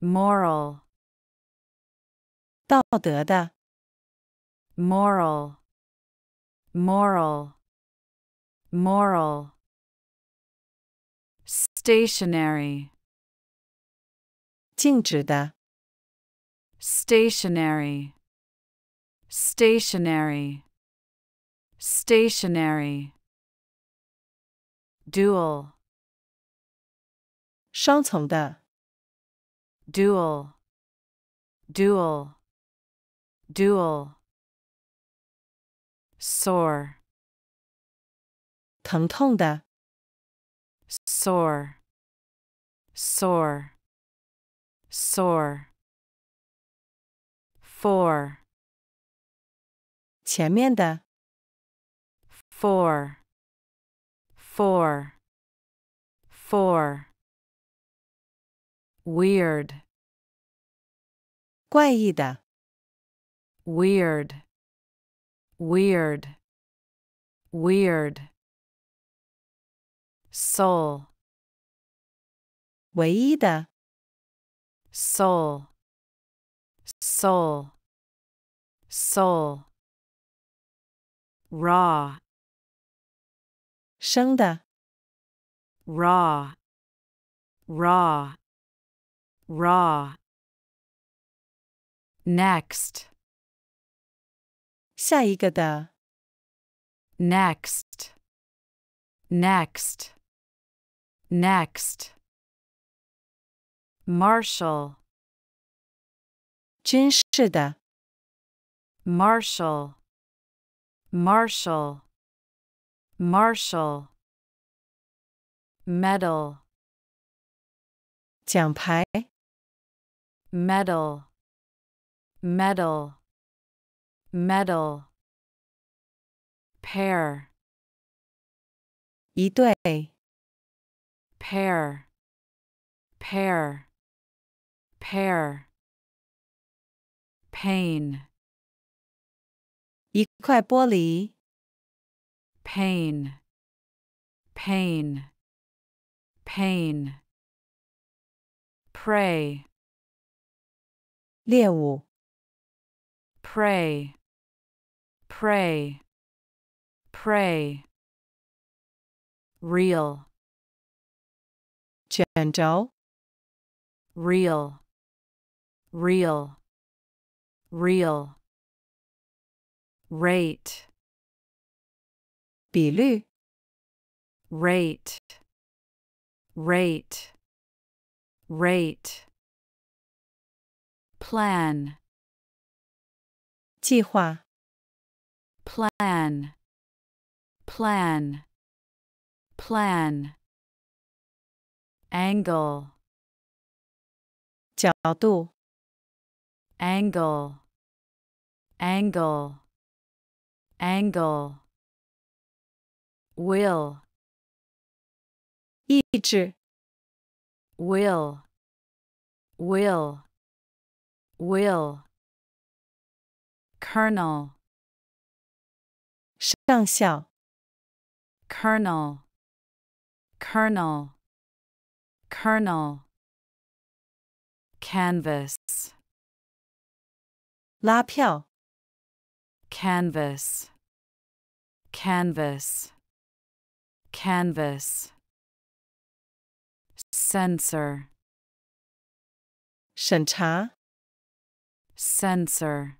moral, 道德的、 moral, moral, moral. Stationary, 静止的、 stationary, stationary, stationary. Dual, 双重的、 dual dual dual sore. 疼痛的。Sore. Sore. Sore. Fore. 前面的。Fore. Fore. Fore. Weird. 怪异的。Weird. Weird. Weird. Sole. 唯一的。Sole. Sole. Sole. Raw. 生的。Raw. Raw raw. Next. 下一个的. Next. Next. Next. Martial. 军事的. Martial. Martial. Martial. Medal. 奖牌 medal medal medal. Pair 一对 pair pair pair pane. 一块玻璃 pane. Pane. Pane. Prey 猎物。Prey, prey, prey. Real. Gentle. Real, real, real. Rate. 比率。Rate, rate, rate Plan, 计划、 plan, plan, plan. Angle, 角度、 angle, angle, angle. Will, 意志、 will, will, will. Colonel. 上校 colonel. Colonel. Colonel. Canvass. 拉票 canvass. Canvass. Canvass. Censor. 审查 censor,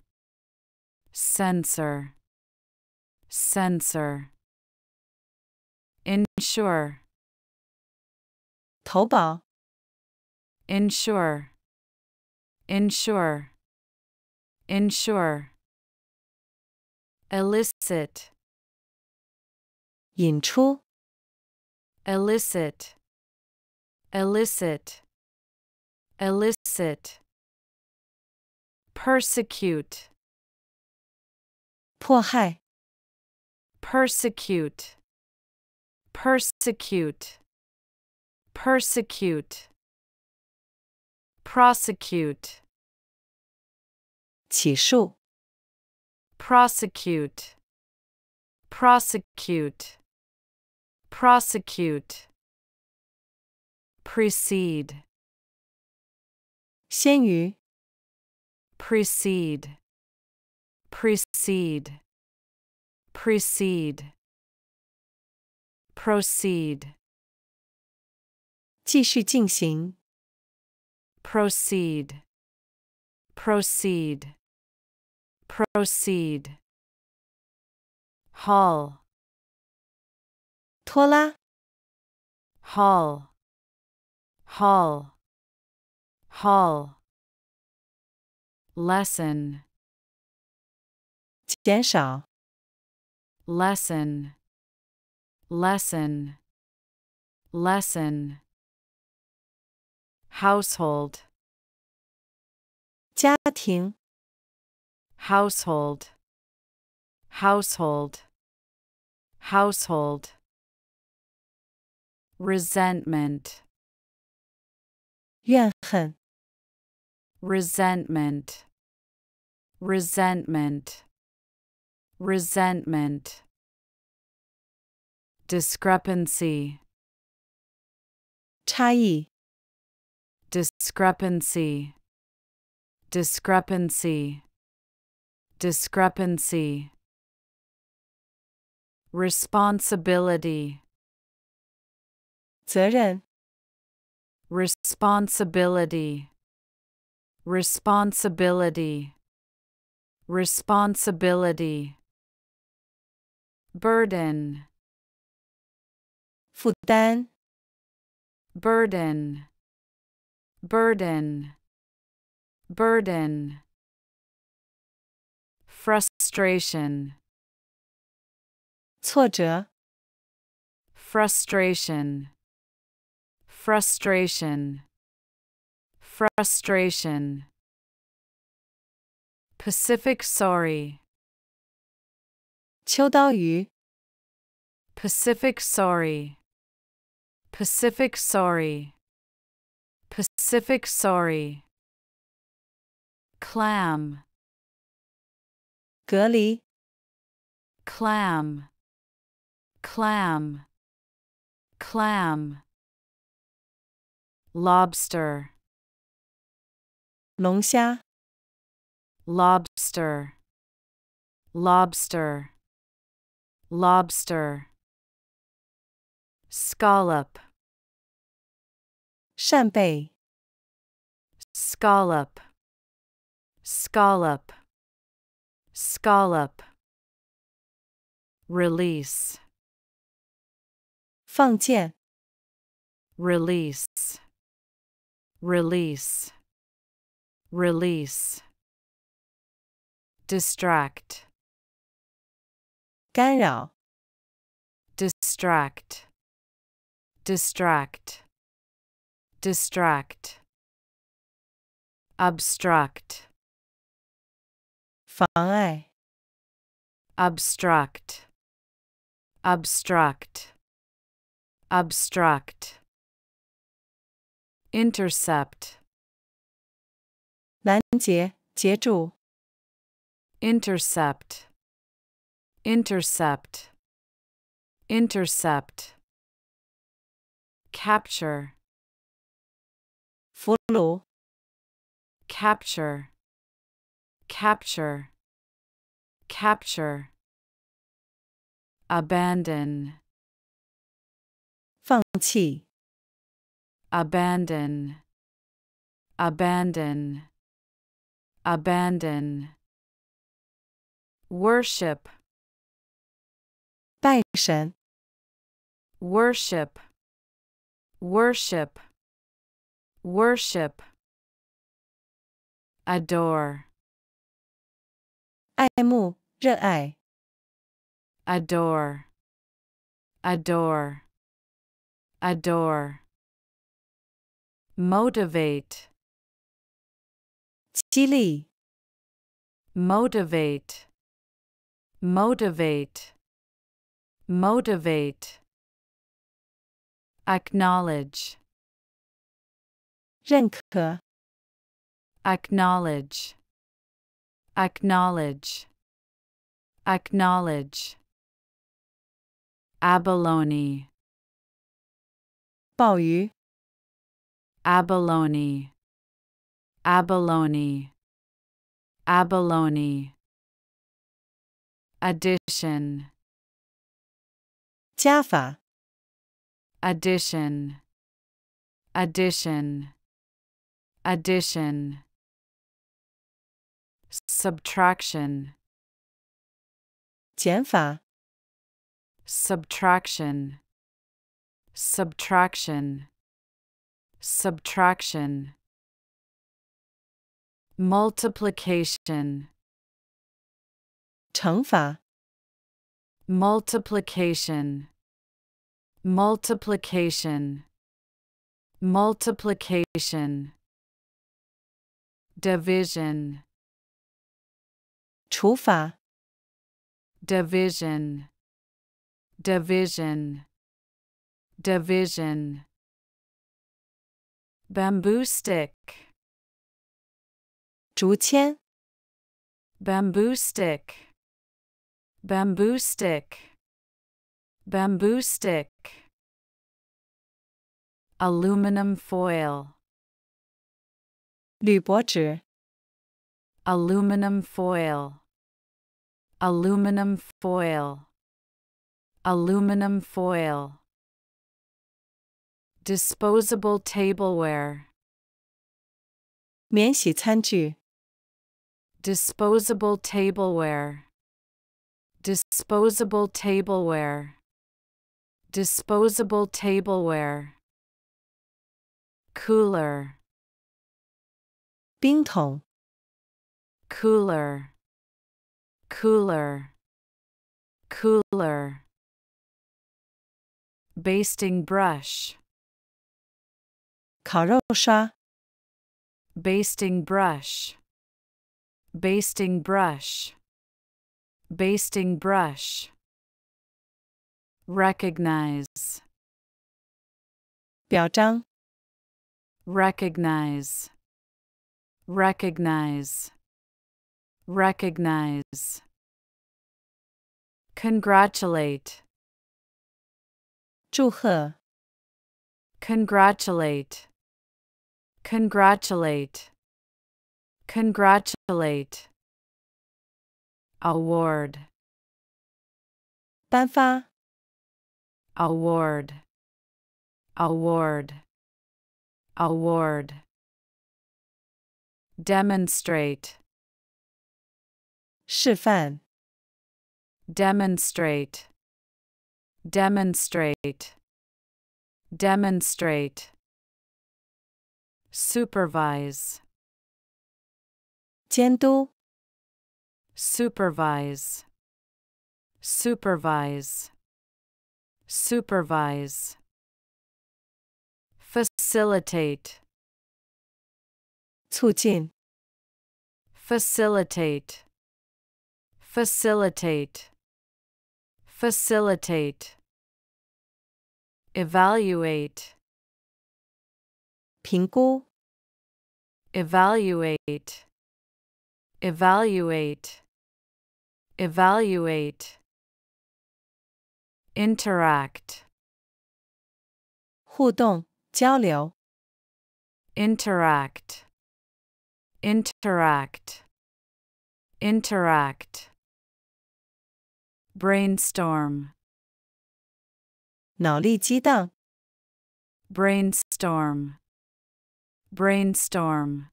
censor, censor. Insure. 投保 insure, insure, insure. Elicit. 引出 elicit, elicit, elicit Persecute, 迫害、 persecute, persecute, persecute. Prosecute, 起诉、 prosecute, prosecute, prosecute. Precede, 先于， precede. Precede. Precede. Proceed. 继续进行。Proceed. Proceed. Proceed. Haul. 拖拉 haul. Haul. Haul lessen. 减少。Lessen. Lessen. Lessen. Household. 家庭。Household. Household. Household. Resentment. 怨恨。resentment, resentment, resentment, discrepancy, 差异， discrepancy, discrepancy, discrepancy, responsibility, 责任， responsibility, responsibility, responsibility, burden, 负担， burden, burden, burden, frustration, 挫折， frustration, frustration, Frustration. Pacific saury. 秋刀鱼 Pacific saury. Pacific saury. Pacific saury. Clam. 隔离 Clam. Clam. Clam. Lobster. 龙虾， lobster, lobster, lobster. Scallop, 扇贝， scallop, scallop, scallop. Release, 放箭， release, release, release. Distract, 干扰， distract, distract, distract. Obstruct, 妨碍， obstruct, obstruct, obstruct. Intercept, 拦截，截住， intercept, intercept, intercept. Capture, 俘虏， capture, capture, capture. Abandon, 放弃， abandon, abandon, abandon. Worship, 拜神， worship, worship, worship. Adore, 爱慕，热爱， adore, adore, adore. Motivate, 激励， motivate, motivate, motivate. Acknowledge, 认可， acknowledge, acknowledge, acknowledge. Abalone, 鲍鱼， abalone, abalone. Abalone. Addition. Jaffa. Addition. Addition. Addition. Subtraction. 减法 subtraction. Subtraction. Subtraction Multiplication, 乘法、 multiplication, multiplication, multiplication. Division, 除法、 division, division, division. Bamboo stick, 竹签、 bamboo stick, bamboo stick, bamboo stick. Aluminum foil, 铝箔纸、 aluminum foil, aluminum foil, aluminum foil. Disposable tableware, 免洗餐具、 disposable tableware, disposable tableware, disposable tableware. Cooler, 冰桶、 cooler, cooler, cooler. Basting brush, 烤肉刷、 basting brush, basting brush, basting brush. Recognize, 表彰、 recognize, recognize, recognize. Congratulate, 祝贺、 congratulate, congratulate, congratulate. Award, 颁发、 award, award, award. Demonstrate, 示范、 demonstrate, demonstrate, demonstrate. Supervise, 监督、 supervise, supervise, supervise. Facilitate, 促进、 facilitate, facilitate, facilitate. Evaluate, 评估、 evaluate, evaluate, evaluate. Interact, 互动、交流、 interact, interact, interact. Brainstorm, 脑力激荡、 brainstorm, brainstorm,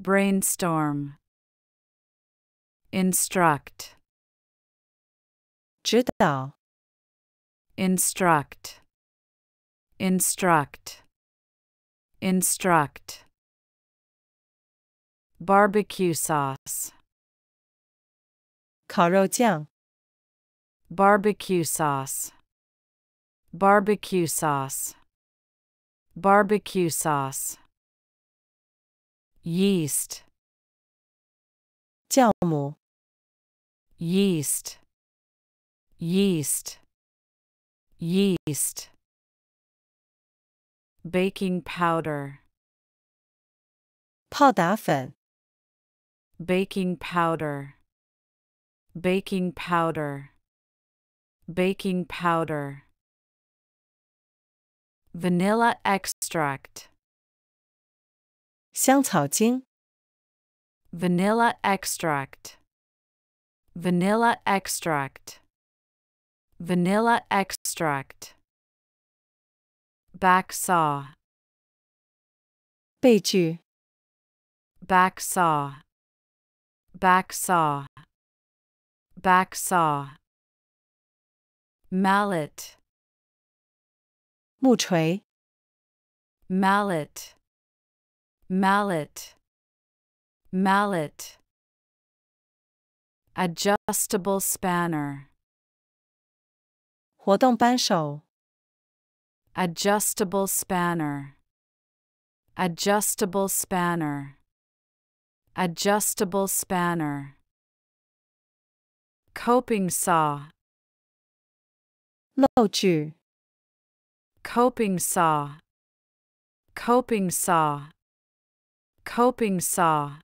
brainstorm. Instruct, 指导、 instruct, instruct, instruct. Barbecue sauce, 烤肉酱、 barbecue sauce, barbecue sauce, barbecue sauce. Yeast, 酵母、 yeast, yeast, yeast. Baking powder, 泡打粉、 baking powder, baking powder, baking powder. Vanilla extract, 香草精、 vanilla extract, vanilla extract, vanilla extract. Backsaw, 背距、 backsaw, backsaw, backsaw. Mallet, 木锤、 mallet, mallet, mallet. Adjustable spanner, 活动扳手、 adjustable spanner, adjustable spanner, adjustable spanner. Coping saw, 漏锯、 coping saw, coping saw, coping saw.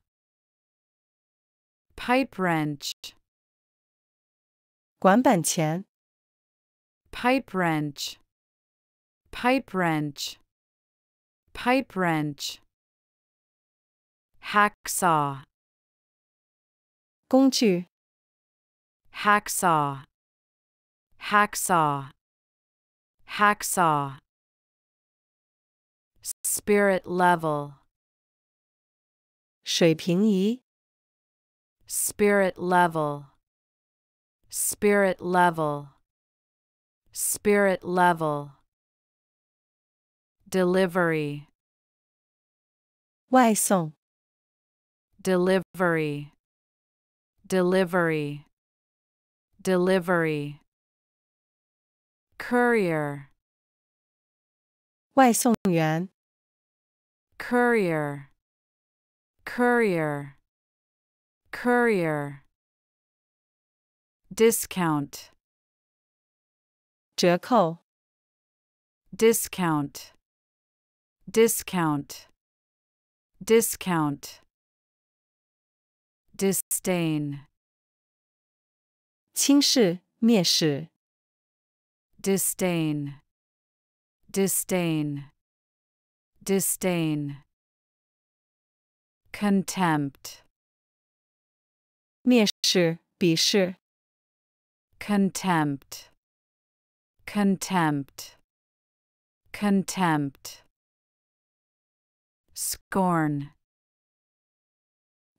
Pipe wrench, 管板钳、 pipe wrench, pipe wrench, pipe wrench. Hacksaw, 工具、 hacksaw, hacksaw, hacksaw. Spirit level, 水平仪、 spirit level, spirit level, spirit level. Delivery, 外送、 delivery, delivery, delivery. Courier, 外送员、 courier, courier, courier. Discount, 折扣、 discount, discount, discount. Disdain, 轻视、蔑视、 disdain, disdain, disdain. Contempt, 蔑视、鄙视、 contempt, contempt, contempt. Scorn,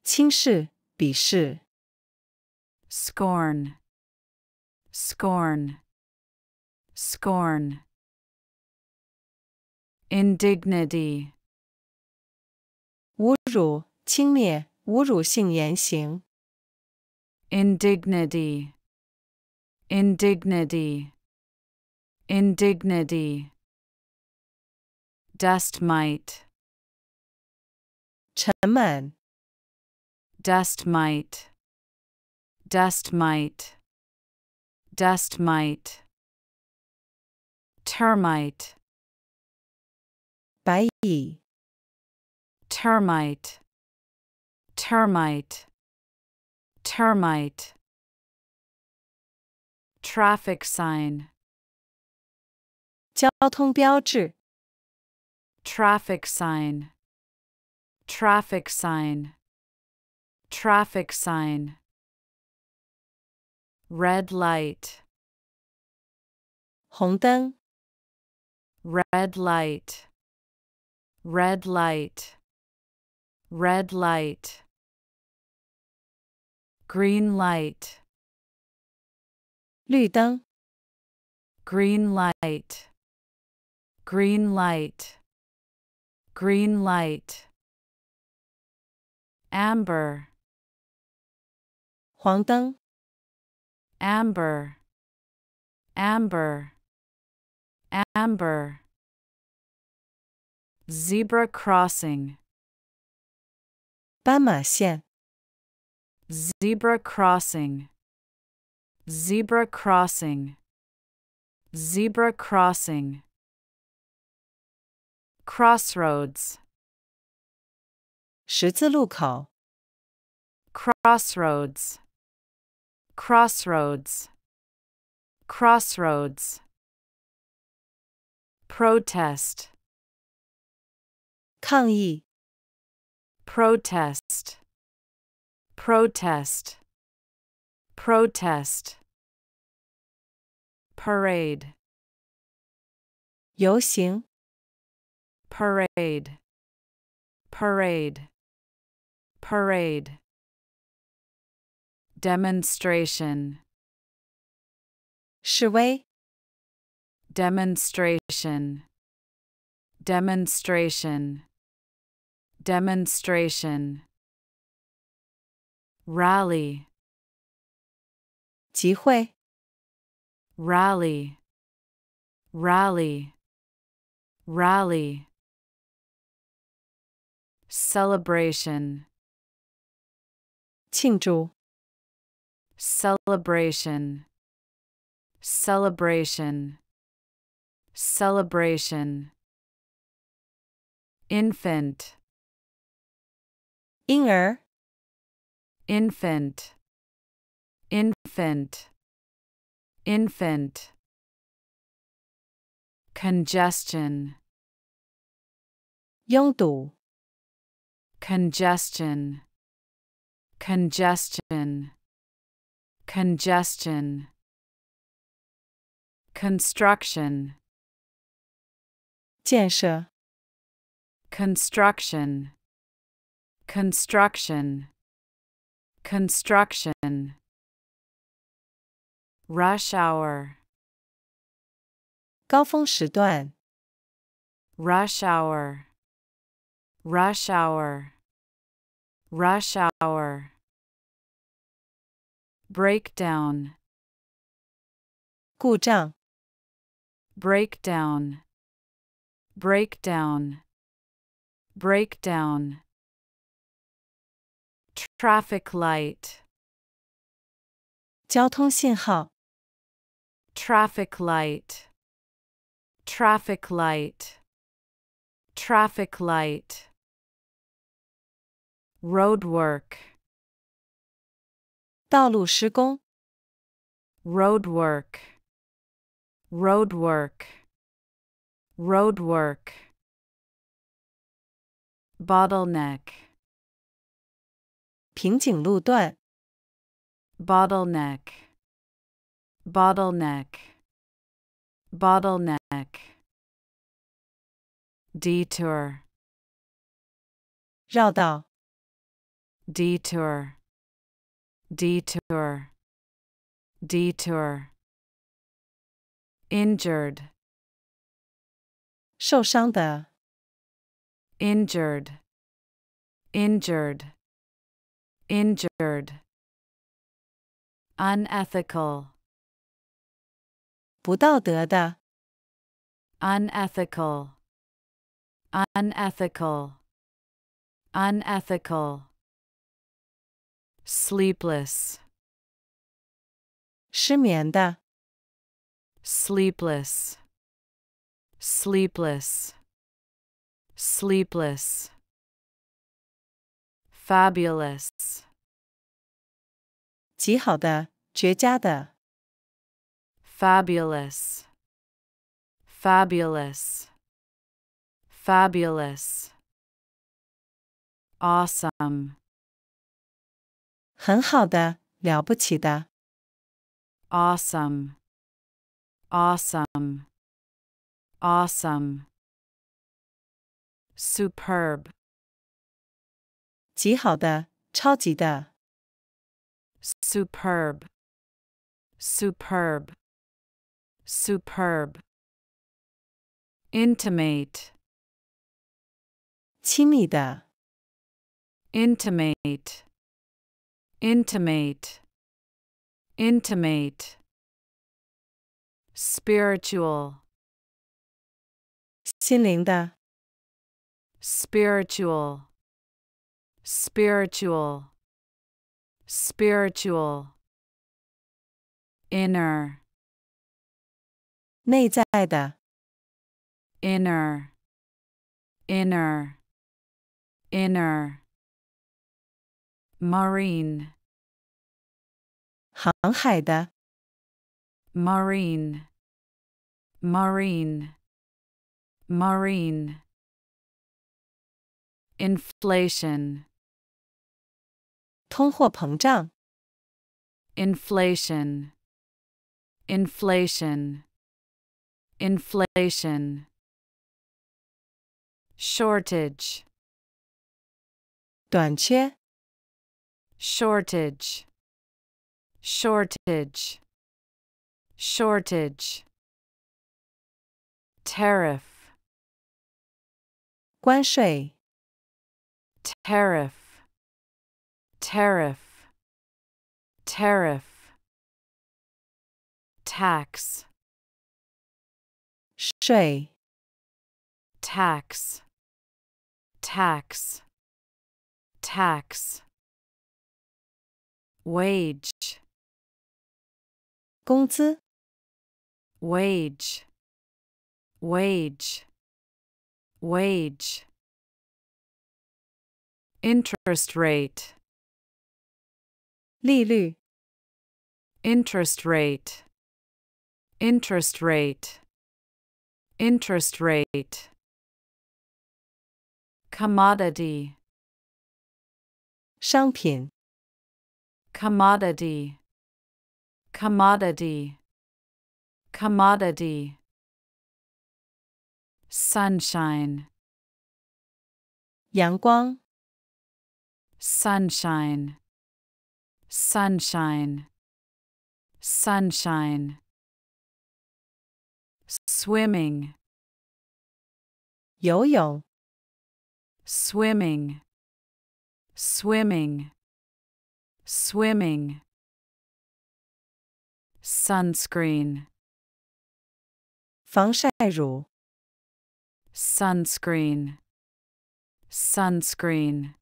轻视、鄙视、 scorn, scorn, scorn. Indignity, 侮辱、轻蔑、侮辱性言行、 indignity, indignity, indignity. Dust mite, 沉满、 dust mite, dust mite, dust mite. Termite, 白蚁、 termite, termite, termite. Traffic sign, 交通标志、 traffic sign, traffic sign, traffic sign. Red light, 红灯、 red light, red light, red light. Green light, 绿灯、 green light, green light, green light. Amber, 黄灯、 amber, amber, amber. Zebra crossing, 斑马线、 zebra crossing, zebra crossing, zebra crossing. Crossroads, 十字路口、 crossroads, crossroads, crossroads. Protest, 抗议、 protest, protest, protest, parade, 游行、 parade, parade, parade, demonstration, 示威、 demonstration, demonstration, demonstration, rally, 集会、 rally, rally, rally, celebration, 庆祝、 celebration, celebration, celebration, infant, 婴儿、 infant, infant, infant, congestion, 拥堵、 congestion, congestion, congestion, construction, 建设、 construction, construction, construction, rush hour, 高峰时段、 rush hour, rush hour, rush hour, breakdown, 故障、 breakdown, breakdown, breakdown, traffic light, 交通信号、 traffic light, traffic light, traffic light, roadwork, 道路施工、 roadwork, roadwork, roadwork, bottleneck, 瓶颈路段、 bottleneck, bottleneck, bottleneck, detour, 绕道、 detour, detour, detour, injured, 受伤的、 injured, injured, injured, unethical, 不道德的、 unethical, unethical, unethical, sleepless, 失眠的、 sleepless, sleepless, sleepless, fabulous, 极好的、绝佳的、 fabulous, fabulous, fabulous, awesome, 很好的、了不起的、 awesome, awesome, awesome, superb, 极好的、超级的、 superb, superb, superb, intimate, 亲密的、 intimate, intimate, intimate, spiritual, 心灵的、 spiritual, spiritual, spiritual, inner, 内在的、 inner, inner, inner, marine, 航海的、 marine, marine, marine, inflation, 通货膨胀、 inflation, inflation, inflation. Shortage, 短缺、 shortage, shortage, shortage. Tariff, 关税、 tariff, tariff, tariff, tax, shay, tax, tax, tax, wage, 工资 wage, wage, wage. Interest rate, 利率、 interest rate, interest rate, interest rate. Commodity, 商品、 commodity, commodity, commodity. Sunshine, 阳光、 sunshine, sunshine, sunshine. Swimming, 游泳、 swimming, swimming, swimming. Sunscreen, 防晒乳、 sunscreen, sunscreen,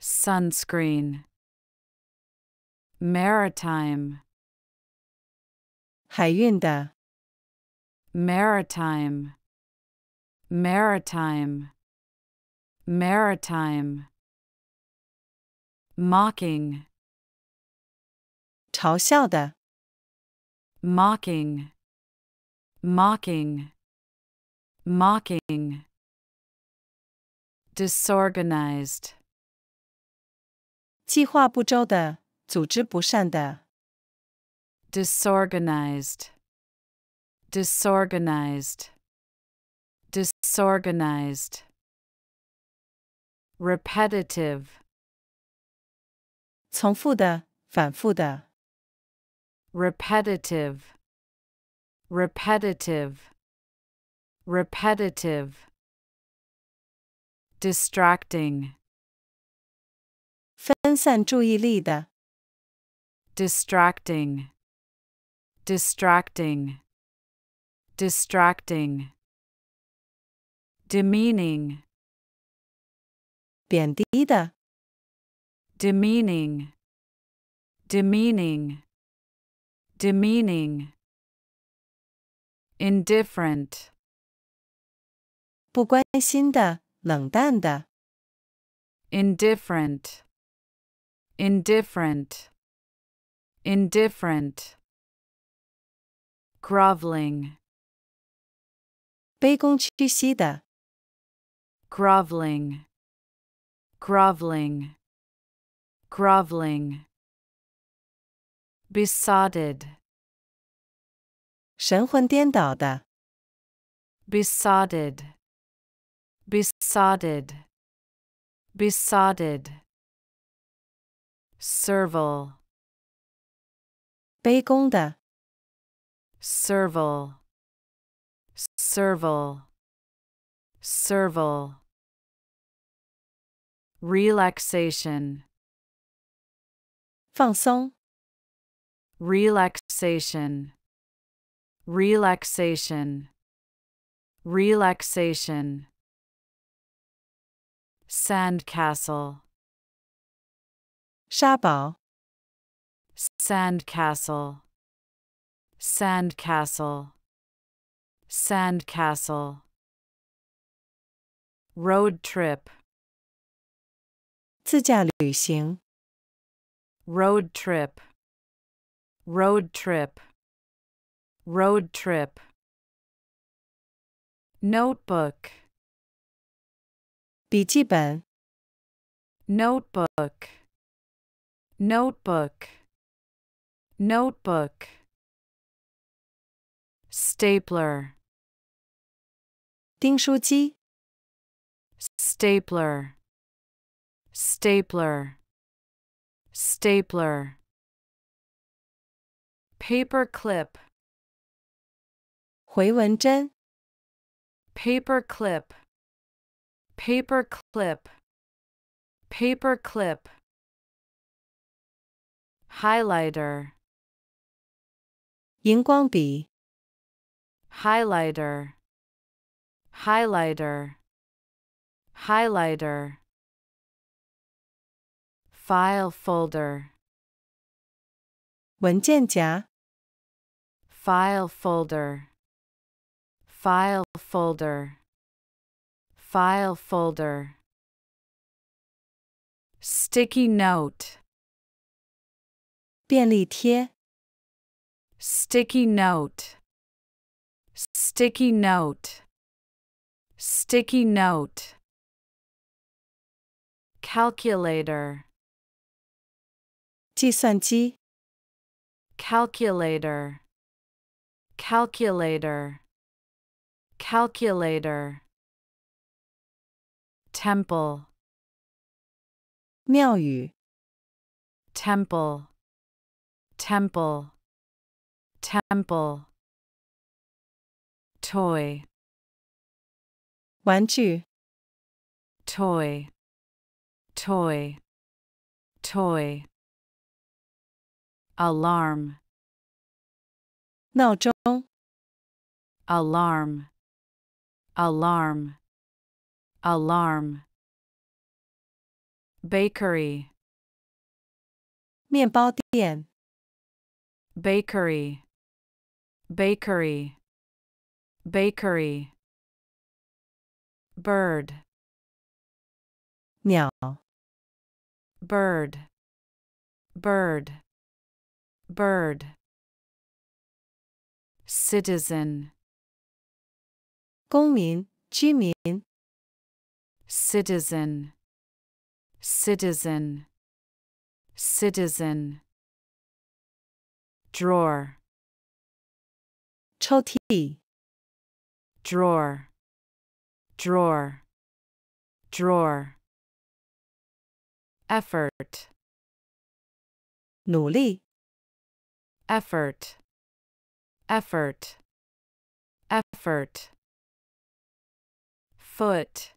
sunscreen. Maritime, 海运的、 maritime, maritime, maritime. Mocking, 嘲笑的、 mocking, mocking, mocking. Disorganized, 计划不周的、 组织不善的、 disorganized, disorganized, disorganized. Repetitive, 重复的、反复的、 repetitive, repetitive, repetitive. Distracting, 分散注意力的、 distracting, distracting, distracting. Demeaning, 贬低的、 demeaning, demeaning, demeaning. Indifferent, 不关心的、冷淡的、 indifferent, indifferent, indifferent. Groveling, 卑躬屈膝的、 groveling, groveling, groveling. Besotted, 神魂颠倒的、 besotted, besotted, besotted. Serval, Begonda. Servile. Servile. Servile. Relaxation. 放松. Relaxation. Relaxation. Relaxation. Sandcastle. 沙堡 sandcastle, sandcastle, sandcastle. Road trip, 自驾旅行、 road trip, road trip, road trip. Notebook, 笔记本、 notebook, notebook, notebook. Stapler, 订书机、 stapler, stapler, stapler. Paper clip, 回纹针、 paper clip, paper clip, paper clip. Highlighter, 荧光笔、 highlighter, highlighter, highlighter. File folder, 文件夹、 file folder, file folder, file folder. Sticky note, 便利贴、 sticky note, sticky note, sticky note. Calculator, 计算机、 calculator, calculator, calculator. Temple, 庙宇、 temple, temple, temple. Toy, 玩具、 toy, toy, toy. Alarm, 闹钟、 alarm, alarm, alarm. Bakery, 面包店、 bakery, bakery, bakery. Bird, 鸟、 bird, bird, bird. Citizen, 公民、居民、 citizen, citizen, citizen. Drawer, 抽屉、 drawer, drawer, drawer. Effort, 努力、 effort, effort, effort. Foot,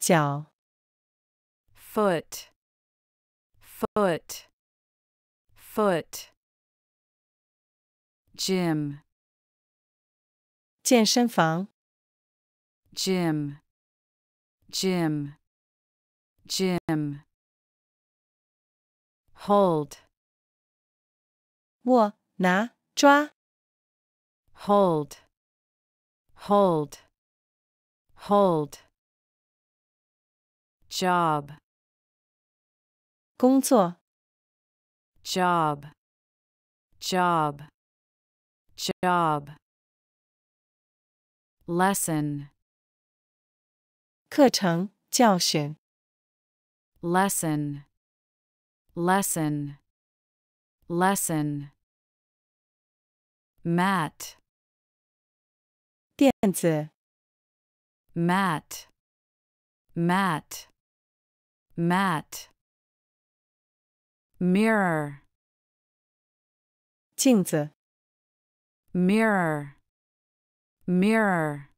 脚、 foot, foot, foot. Gym, 健身房、 gym, gym, gym. Hold, 握、拿、抓、 hold, hold, hold. Job, 工作、 job, job, job. Lesson, 课程、教训、 lesson, lesson, lesson. Mat, 垫子、 mat, mat, mat. Mirror, 镜子、 mirror, mirror,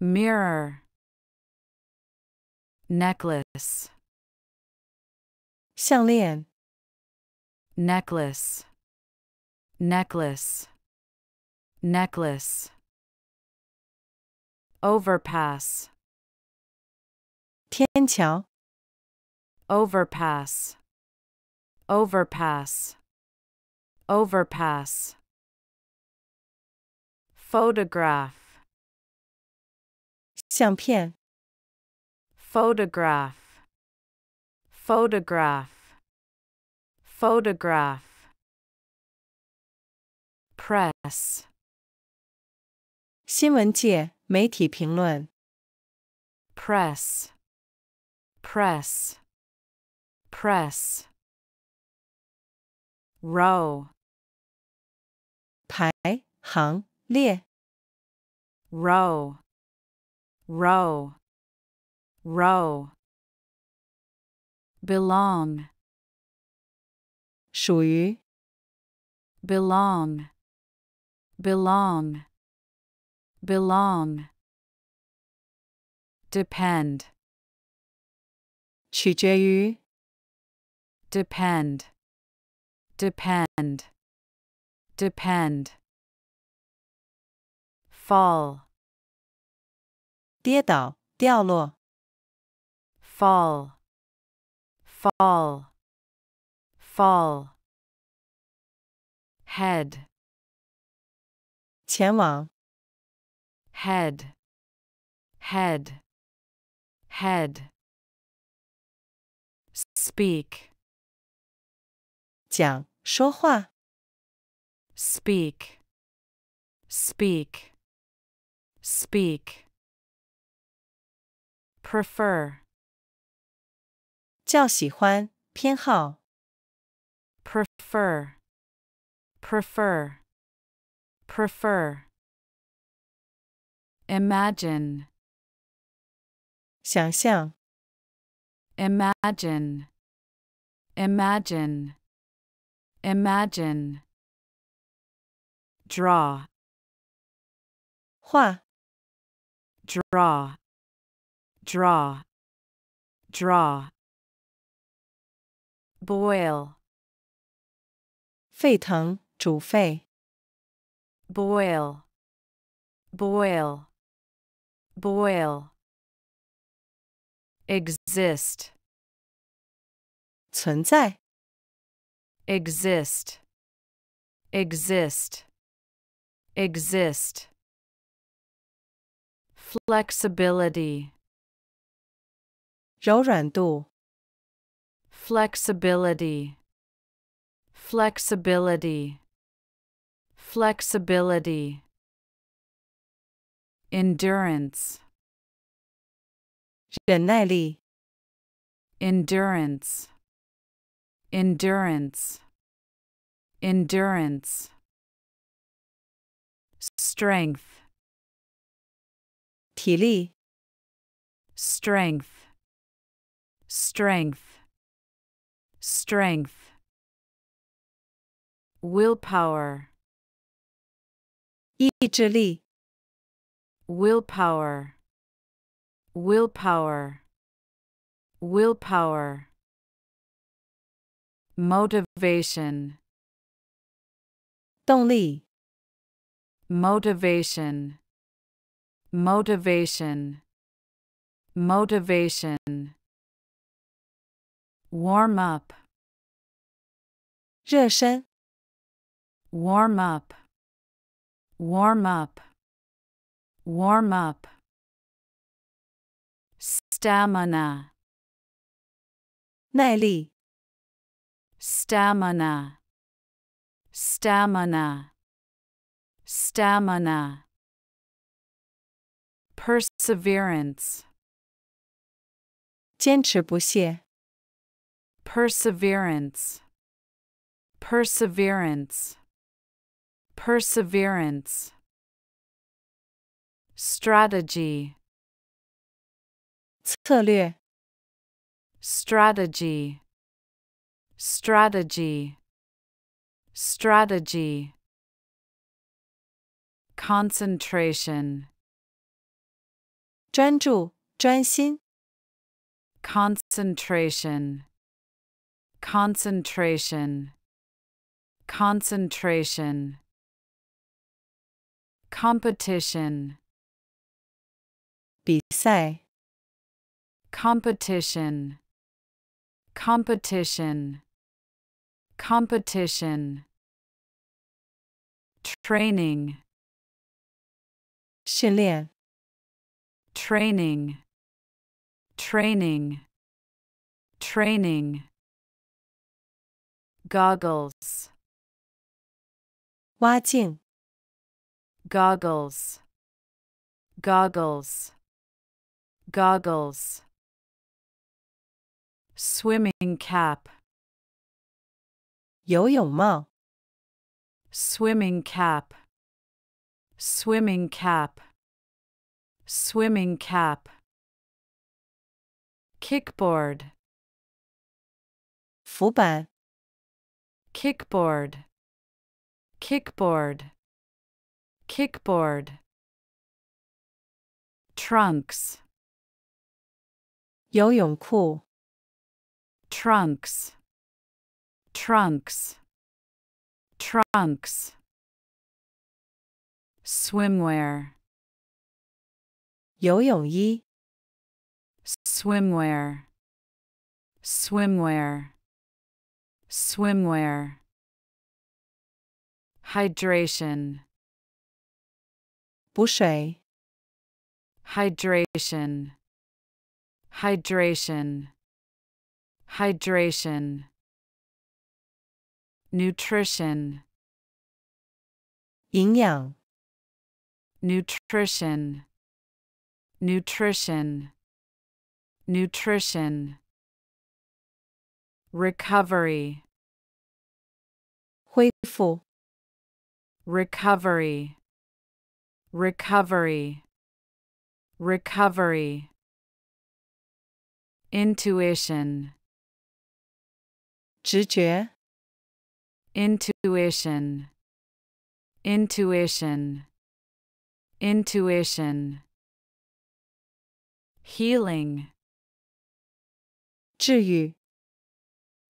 mirror. Necklace, 项链、 necklace, necklace, necklace. Overpass, 天桥、 overpass, overpass, overpass. Photograph, 相片、 photograph, photograph, photograph. Press, 新闻界、媒体评论、 press, press, press. Row, 排行 列 row, row, row. Belong, 属于 belong, belong, belong. Depend, 取决于 depend, depend, depend. Fall, 跌倒掉落 fall, fall, fall. Head, 前往 head, head, head. Speak, 讲说话 speak, speak, speak. Prefer, 较喜欢偏好 prefer, prefer, prefer. Imagine, 想象 imagine, imagine, imagine. Draw, 画 draw, draw, draw. Boil, 沸腾煮沸 boil, boil, boil. Exist, 存在 exist, exist, exist. Flexibility, 柔软度 flexibility, flexibility, flexibility. Endurance, 忍耐力 endurance, endurance, endurance. Strength, 体力 strength, strength, strength. Willpower, 意志力 willpower, willpower, willpower. Motivation, 动力 motivation, motivation, motivation. Warm up, 热身 warm up, warm up, warm up. Stamina, 耐力 stamina, stamina, stamina. Perseverance. Perseverance. Perseverance. Perseverance. Strategy. Strategy. Strategy. Strategy. Concentration. 专注专心 concentration, concentration, concentration. Competition, 比赛 competition, competition, competition. Training, 训练 training, training, training. Goggles, 挖镜 goggles, goggles, goggles, swimming cap, 游泳帽、 swimming cap, swimming cap, swimming cap, kickboard, 浮板、 kickboard, kickboard, kickboard, trunks, 游泳裤、 trunks, trunks, trunks, swimwear, 游泳衣、 swimwear, swimwear, swimwear, hydration, 补水、 hydration, hydration, hydration, nutrition, 营养、 nutrition, nutrition, nutrition, recovery, 恢复、 recovery, recovery, recovery, intuition, 直觉、 intuition, intuition, intuition, healing, 治愈、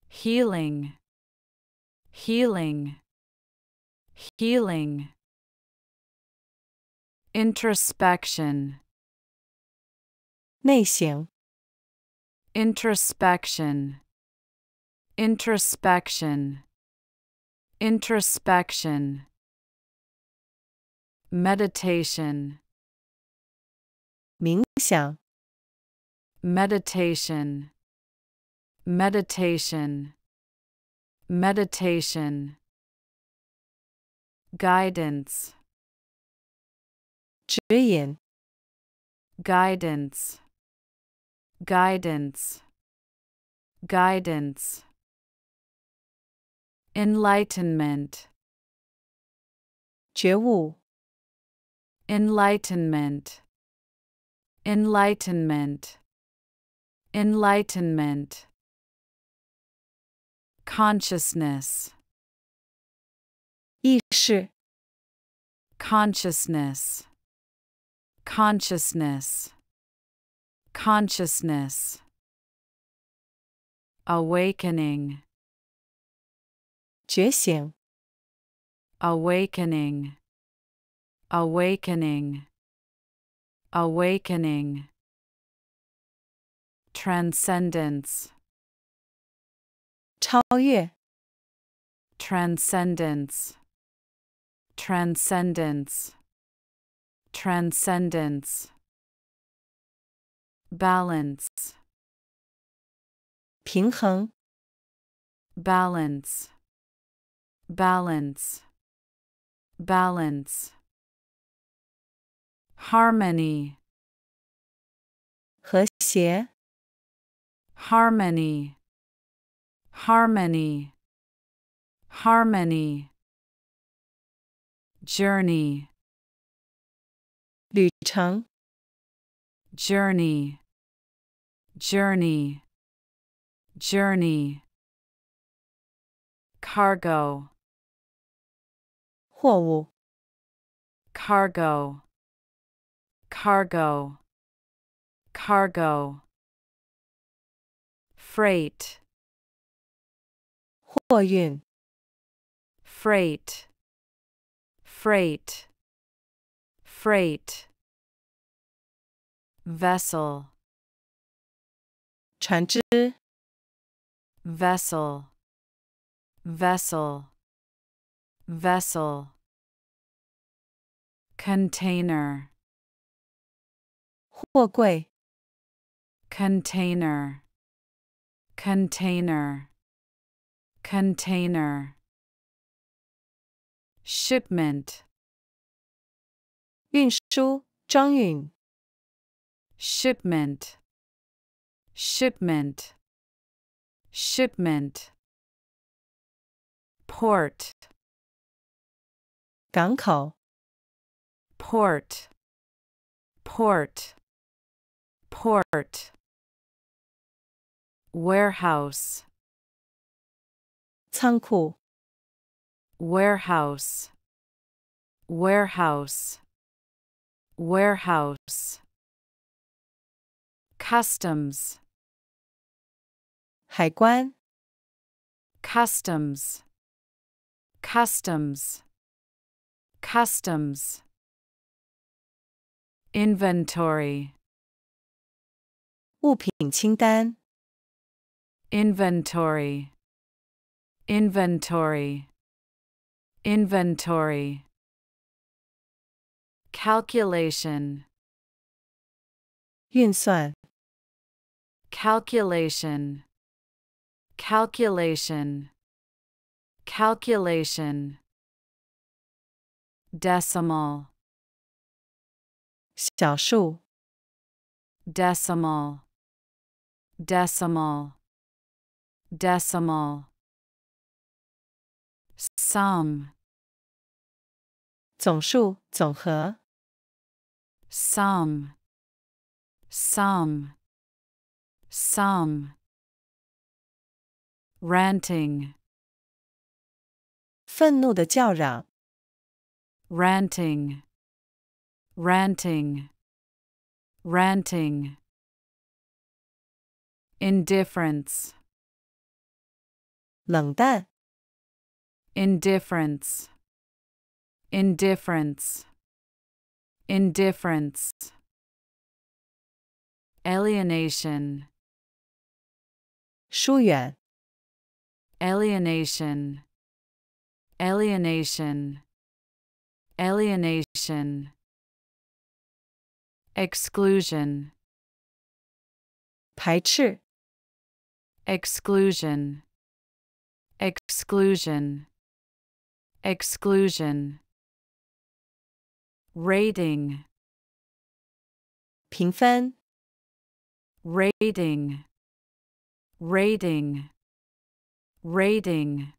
healing, healing, healing, introspection, 内省、 introspection, introspection, introspection, meditation, 冥想、 meditation, meditation, meditation, guidance, 指引、 guidance, guidance, guidance, enlightenment, 觉悟、 enlightenment, enlightenment, enlightenment, consciousness, 意识、 consciousness, consciousness, consciousness, awakening, 觉醒、 awakening, awakening, awakening, transcendence, 超越、 transcendence, transcendence, transcendence, balance, 平衡、 balance, balance, balance, harmony, 和谐、 harmony, harmony, harmony, journey, 旅程、 journey, journey, journey, cargo, 货物、 cargo, cargo, cargo, freight, 货运、 freight, freight, freight, vessel, 船只、 vessel, vessel, vessel, container, 货柜、 container, container, container, shipment, 运输、装运、 shipment, shipment, shipment. Port, 港口、 port, port, port. Warehouse, 仓库、 warehouse, warehouse, warehouse. Customs, 海关、 customs, customs, customs. Inventory, 物品清单、 inventory, inventory, inventory. Calculation, 运算、 calculation, calculation, calculation. Decimal, 小数、 decimal, decimal, decimal. Sum, 总数、总和、 sum, sum, sum. Ranting, 愤怒的叫嚷、 ranting, ranting, ranting. Indifference, 冷淡、 indifference, indifference, indifference. Alienation, 疏远、 alienation, alienation, alienation. Exclusion, 排斥、 exclusion, exclusion, exclusion. Rating, 评分、 rating, rating, rating.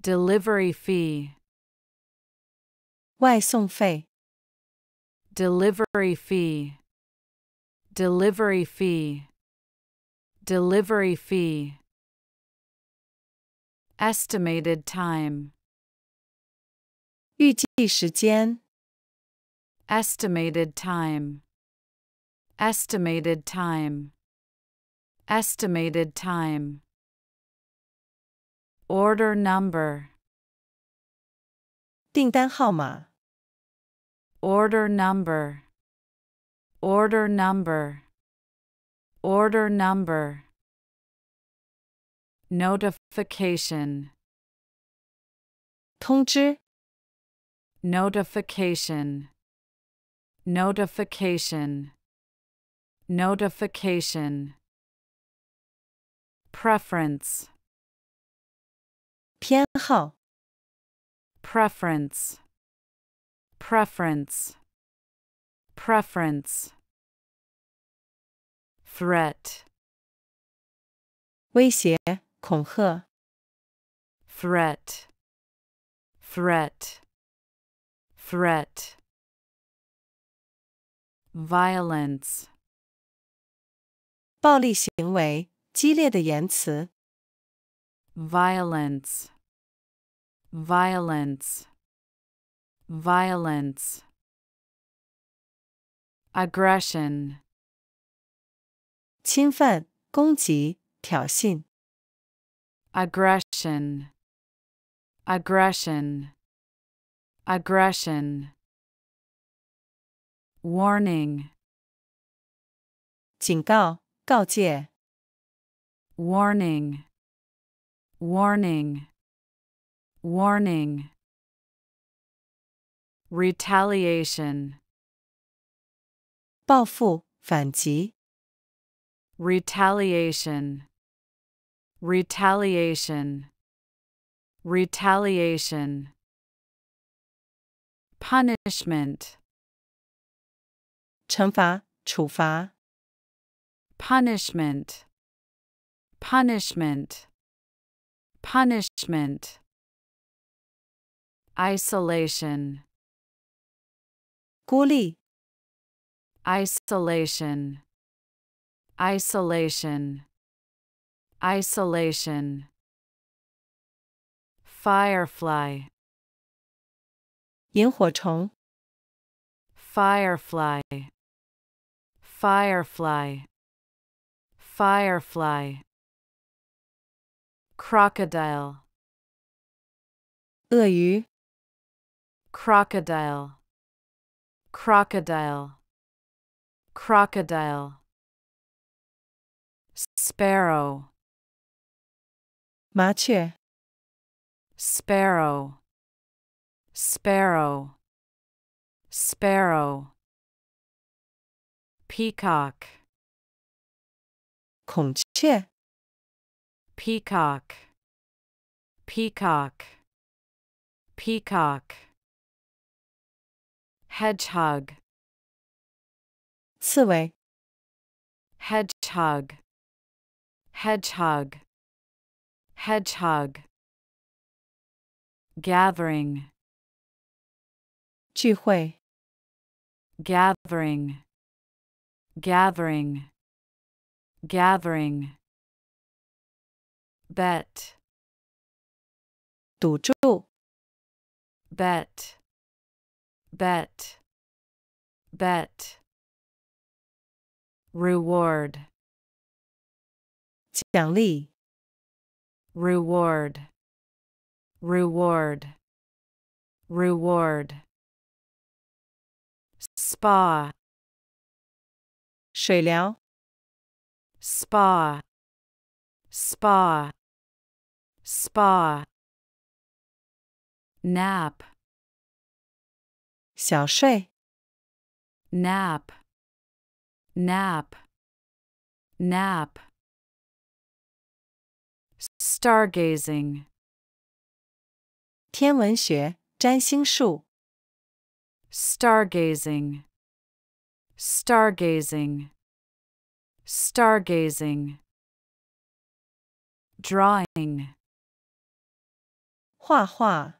Delivery fee, 外送费、 delivery fee, delivery fee, delivery fee. Estimated time, 预计时间、 estimated time, estimated time, estimated time. Order number, 订单号码、 order number, order number, order number. Notification, 通知、 notification, notification, notification. Preference, 偏好、 preference, preference, preference. Threat, 威胁、 恐吓、threat, threat, threat. Violence, 暴力行为、激烈的言辞、violence, violence, violence. Aggression, 侵犯、攻击、挑衅、aggression, aggression, aggression. Warning, 警告、告诫、 warning, warning, warning. Retaliation, 报复、反击、 retaliation, retaliation, retaliation. Punishment, 惩罚、处罚。 punishment, punishment, punishment, isolation, 孤立、 isolation, isolation, isolation, firefly, 萤火虫、 firefly, firefly, firefly, crocodile, 鳄鱼、 crocodile, crocodile, crocodile, sparrow, 麻雀、 sparrow, sparrow, sparrow, peacock, 孔雀、 peacock, peacock, peacock, hedgehog, 刺猬、 hedgehog, hedgehog, hedgehog, gathering, 聚会、 gathering, gathering, gathering, bet, 赌注、 bet, bet, bet, reward, 奖励、 reward, reward, reward, spa, 水疗、 spa, spa, spa, nap, 小睡、 nap, nap, nap, stargazing, 天文学、占星术、 stargazing, stargazing, stargazing, drawing, 画画、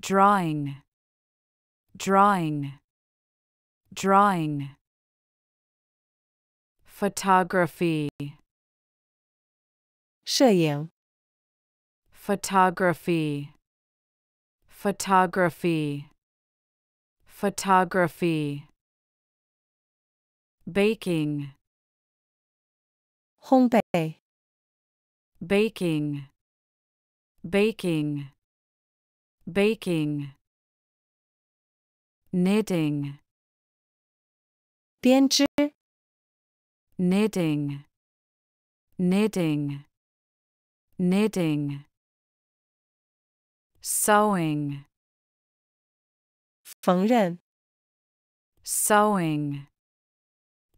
drawing, drawing, drawing, photography, 摄影、 photography, photography, photography, baking, 烘焙、 baking, baking, baking, knitting, 编织、 knitting, knitting, knitting, sewing, 缝纫、 sewing,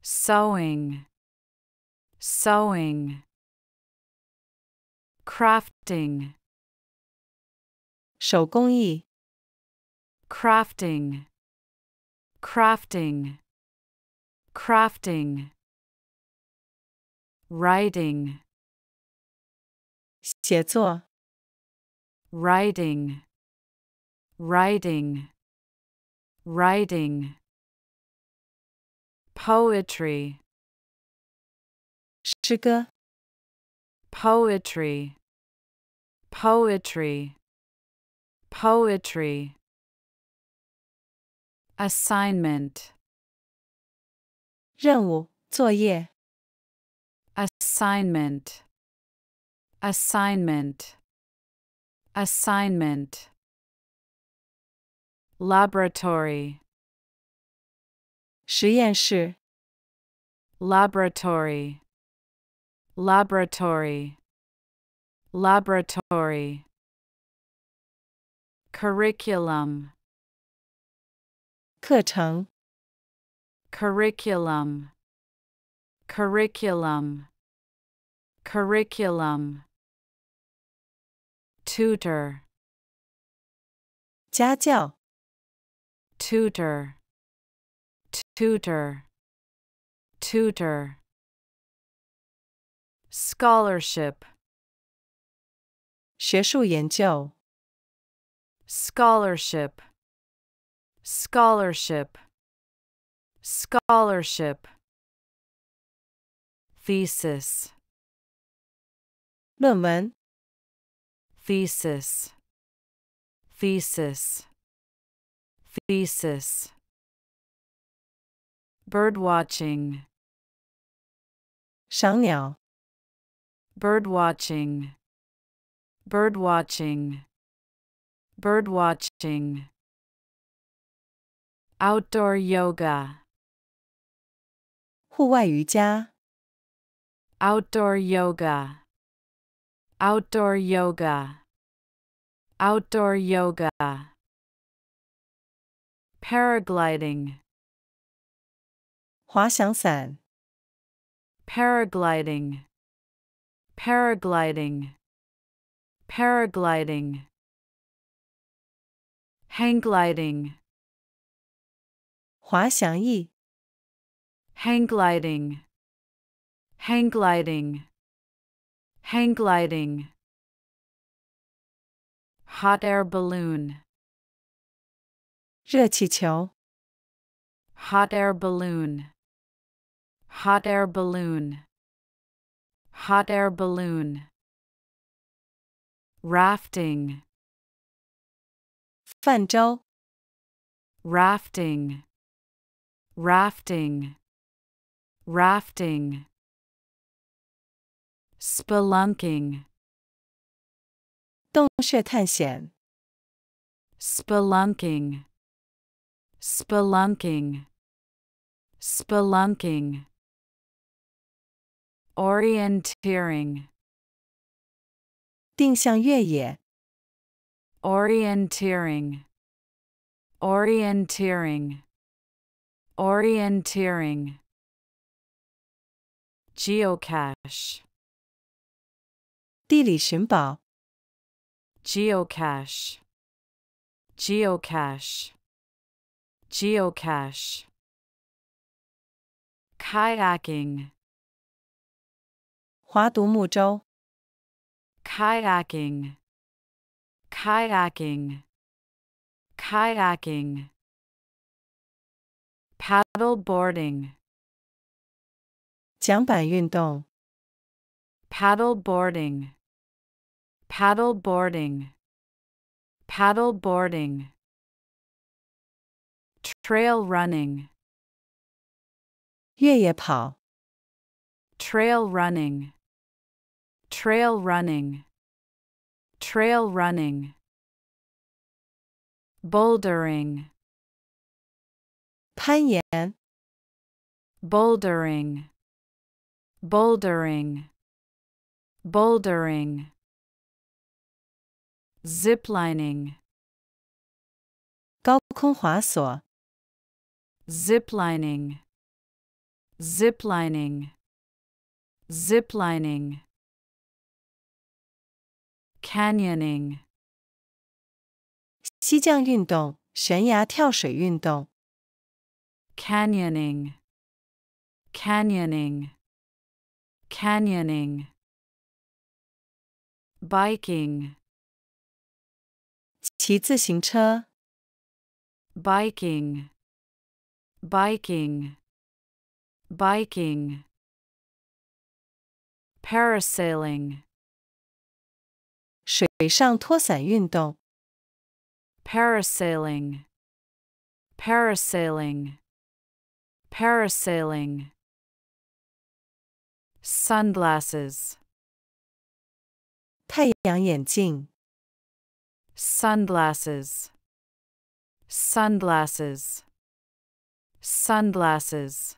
sewing, sewing, crafting, 手工艺、 crafting, crafting, crafting, writing, 写作、 writing, writing, writing, poetry, 诗歌、 poetry, poetry, poetry, assignment, 任务、作业、 assignment, assignment, assignment, laboratory, 实验室、 laboratory, laboratory, laboratory, curriculum, 课程、 curriculum, curriculum, curriculum, tutor, 家教、 tutor, tutor, tutor. Scholarship, 学术研究， scholarship, scholarship, scholarship. Thesis, 论文， thesis, thesis, thesis. Birdwatching, 赏鸟， birdwatching, birdwatching, birdwatching. Outdoor yoga, 户外瑜伽， outdoor yoga, outdoor yoga, outdoor yoga. Paragliding, 滑翔伞， paragliding, paragliding, paragliding. Hang gliding, 滑翔翼， hang gliding, hang gliding, hang gliding. Hot air balloon, 热气球， hot air balloon, hot air balloon, hot air balloon. Rafting, 泛舟， rafting, rafting, rafting. Spelunking, 洞穴探险， spelunking, spelunking, spelunking. Orienteering, 定向越野， orienteering, orienteering, orienteering. Geocache, 地理寻宝， geocache, geocache, geocache. Kayaking, 划独木舟， kayaking, kayaking, kayaking. Paddle boarding, 桨板运动， paddle boarding, paddle boarding, paddle boarding. Trail running, 越野跑， trail running, trail running, trail running. Bouldering, 攀岩， bouldering, bouldering, bouldering. Ziplining, 高空滑索，ziplining, ziplining, ziplining. Canyoning, 溪降运动，悬崖跳水运动，canyoning, canyoning, canyoning. Biking, 骑自行车，biking, biking, biking. Parasailing, 水上拖伞运动，parasailing, parasailing, parasailing. Sunglasses, 太阳眼镜，sunglasses, sunglasses, sunglasses.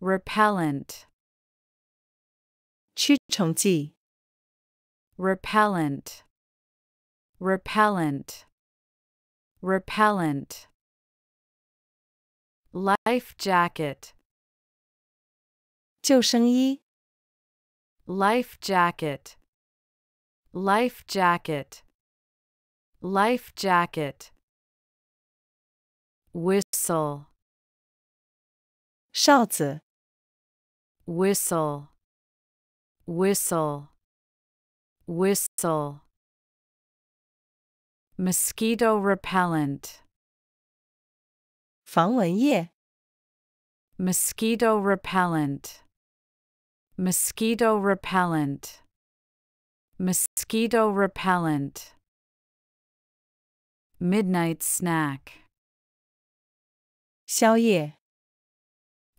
Repellent, 驱虫剂， repellent, repellent, repellent. Life jacket, 救生衣， life jacket, life jacket, life jacket. whistle, 哨子、 whistle, whistle, whistle. Mosquito repellent, 防蚊液、 mosquito repellent, mosquito repellent, mosquito repellent. Midnight snack, 宵夜、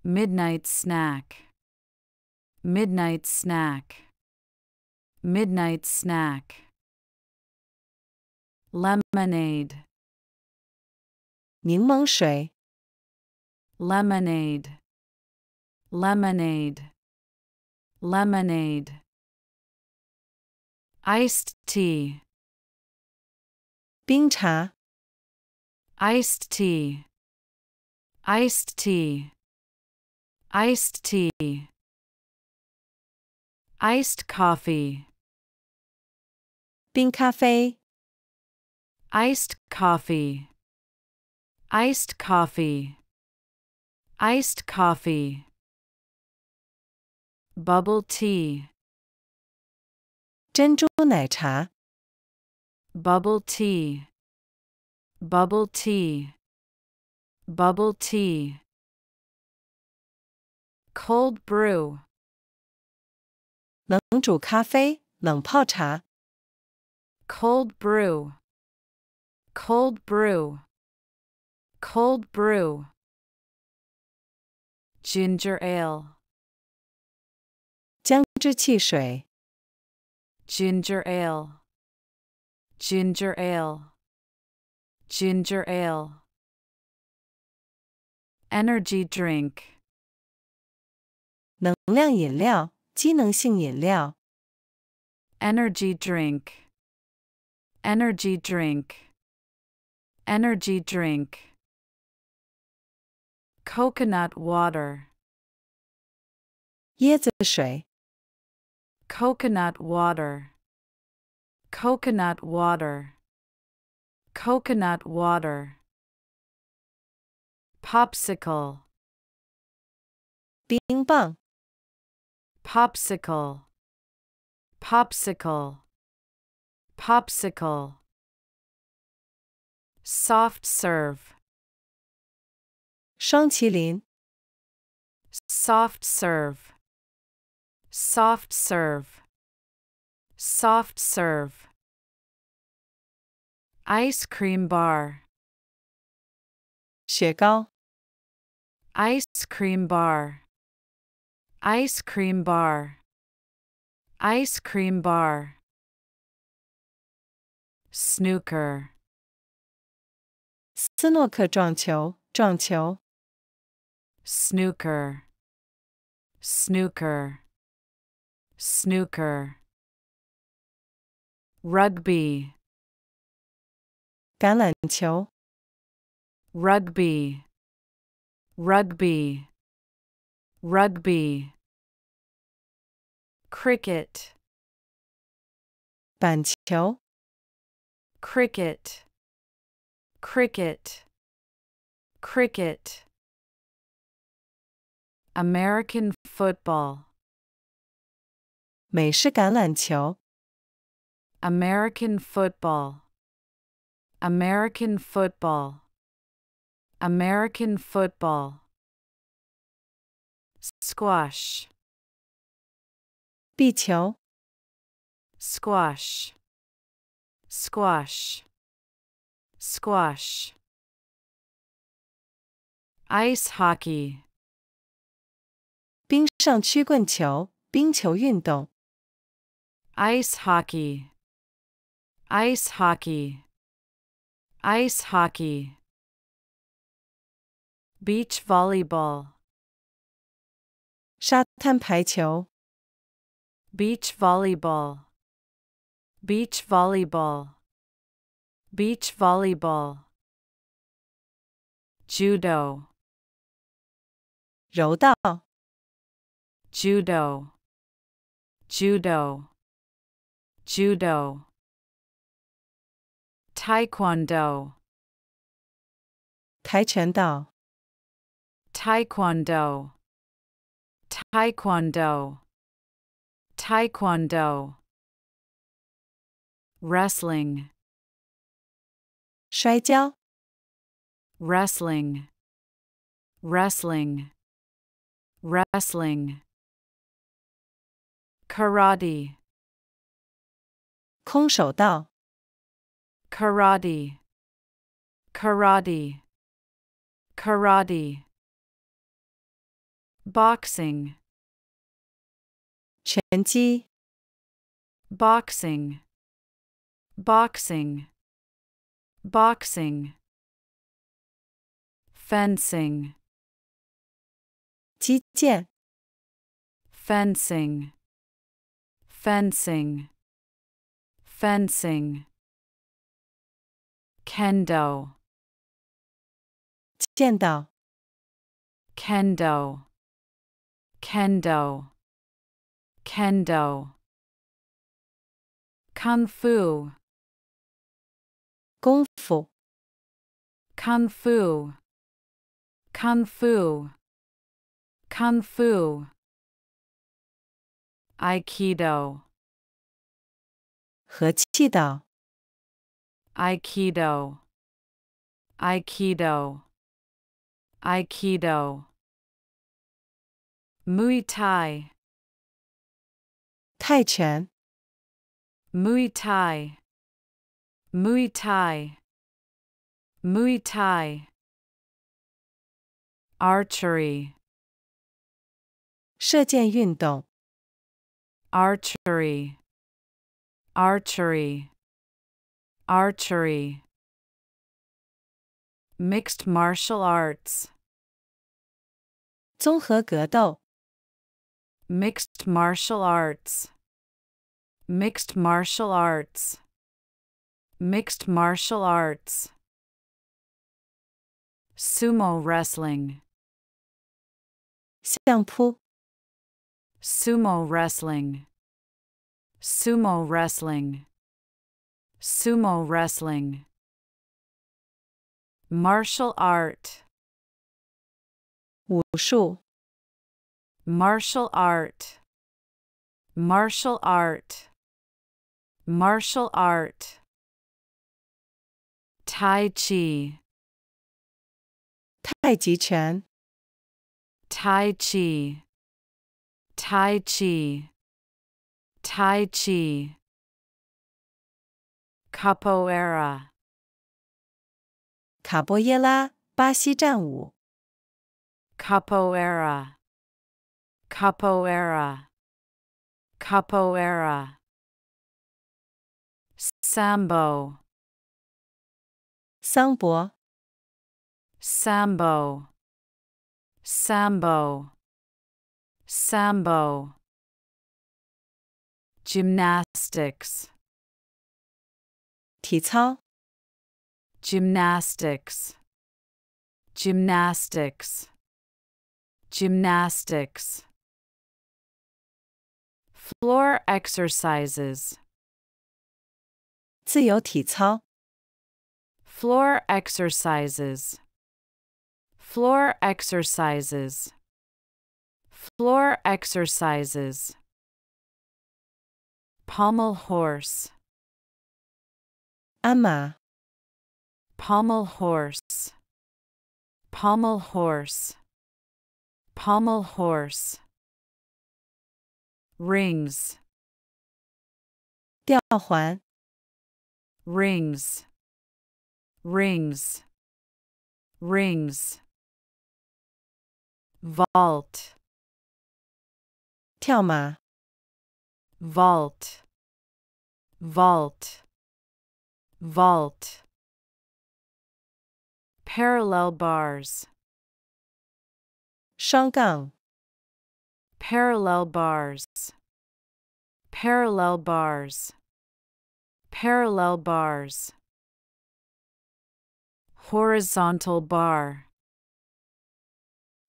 midnight snack, midnight snack, midnight snack. Lemonade, 柠檬水、 lemonade, lemonade, lemonade. Iced tea, 冰茶、 iced tea, iced tea, iced tea. Iced coffee, 冰咖啡、 iced coffee, iced coffee, iced coffee. Bubble tea, 珍珠奶茶、 bubble tea, bubble tea, bubble tea. Cold brew, 冷煮咖啡、冷泡茶、 cold brew, cold brew, cold brew. Ginger ale, 姜汁汽水、 ginger ale, ginger ale, ginger ale. Energy drink, 能量饮料、机能性饮料、 energy drink, energy drink, energy drink. Coconut water, 椰子水、 coconut water, coconut water, coconut water. Popsicle, 冰棒、 popsicle, popsicle, popsicle. Soft serve, 双麒麟、 soft serve, soft serve, soft serve. Ice cream bar, 雪糕、 ice cream bar, ice cream bar, ice cream bar. Snooker, 斯诺克撞球、撞球、 snooker, snooker, snooker. Rugby, 橄榄球、 rugby, rugby, rugby. Cricket, 板球、 cricket, cricket, cricket. American football, 美式橄榄球、 American football, American football, American football. Squash, 壁球、 squash, squash, squash. Ice hockey, 冰上曲棍球、冰球运动、 ice hockey, ice hockey, ice hockey. Beach volleyball, 沙滩排球、 beach volleyball, beach volleyball, beach volleyball. Judo, 柔道、 judo, judo, judo. Taekwondo, 跆拳道、 taekwondo, taekwondo, taekwondo, wrestling, 摔跤、 wrestling, wrestling, wrestling, karate, 空手道、 karate, karate, karate, boxing, 拳击、 boxing, boxing, boxing, fencing, 击剑、 fencing, fencing, fencing, kendo, 剑道、 kendo, kendo, kendo, kung fu, 功夫、 kung fu, kung fu, kung fu, aikido, 和气道、 aikido, aikido, aikido, muay thai, 泰拳、 muay thai, muay thai, muay thai, archery, 射箭运动、 archery, archery, archery, mixed martial arts, 综合格斗、 mixed martial arts, mixed martial arts, mixed martial arts, sumo wrestling, 相扑、 sumo wrestling, Sumo wrestling. Sumo wrestling. Martial art. Wushu. Martial art. Martial art. Martial art. Tai Chi. Tai Chi Chen. Tai Chi. Tai Chi. Tai Chi, Capoeira, 卡波耶拉、巴西战舞、Capoeira, Capoeira, Capoeira, Sambo, 桑博、Sambo, Sambo, Sambo, Gymnastics, 体操、 Gymnastics, Gymnastics, Gymnastics, Floor exercises, 自由体操、 Floor exercises, Floor exercises, Floor exercises, Pommel horse, 鞍马、 pommel horse, pommel horse, pommel horse, rings, 吊环、 rings, rings, rings, vault, 跳马、 vault, vault, vault, parallel bars, 双杠、 parallel bars, parallel bars, parallel bars, horizontal bar,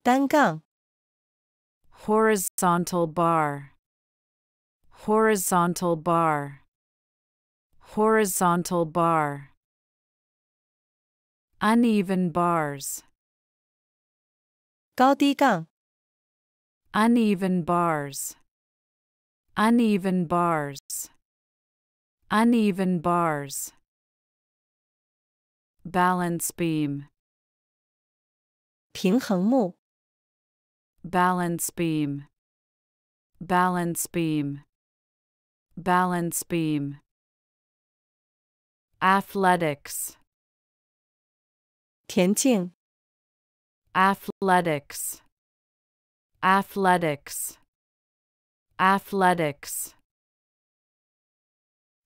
单杠、 horizontal bar, horizontal bar, horizontal bar, uneven bars, 高低杠， uneven bars, uneven bars, uneven bars. Balance beam, 平衡木， balance beam, balance beam, balance beam. Athletics, 田径， athletics, athletics, athletics.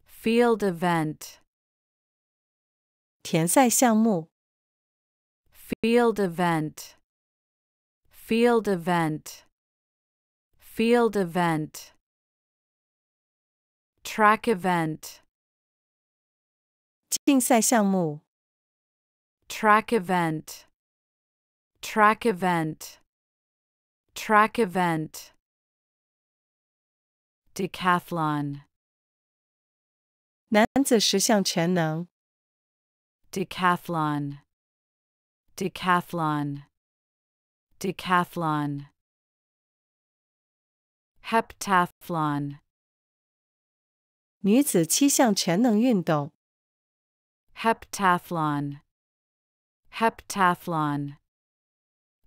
Field event, 田赛项目， field event, field event, field event. Track event, 竞赛项目， track event, track event, track event. Decathlon, 男子十项全能， decathlon, decathlon, decathlon. Heptathlon, 女子七项全能运动，heptathlon, heptathlon,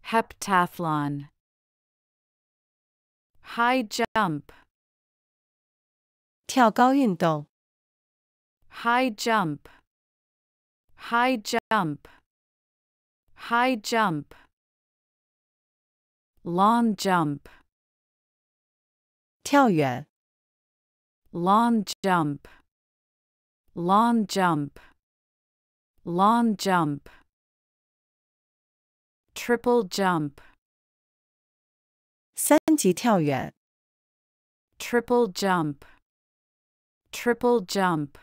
heptathlon. High jump, 跳高运动，high jump, high jump, high jump. Long jump, 跳远，long jump. Long jump. Long jump. Triple jump. 三级跳远。Triple jump. Triple jump.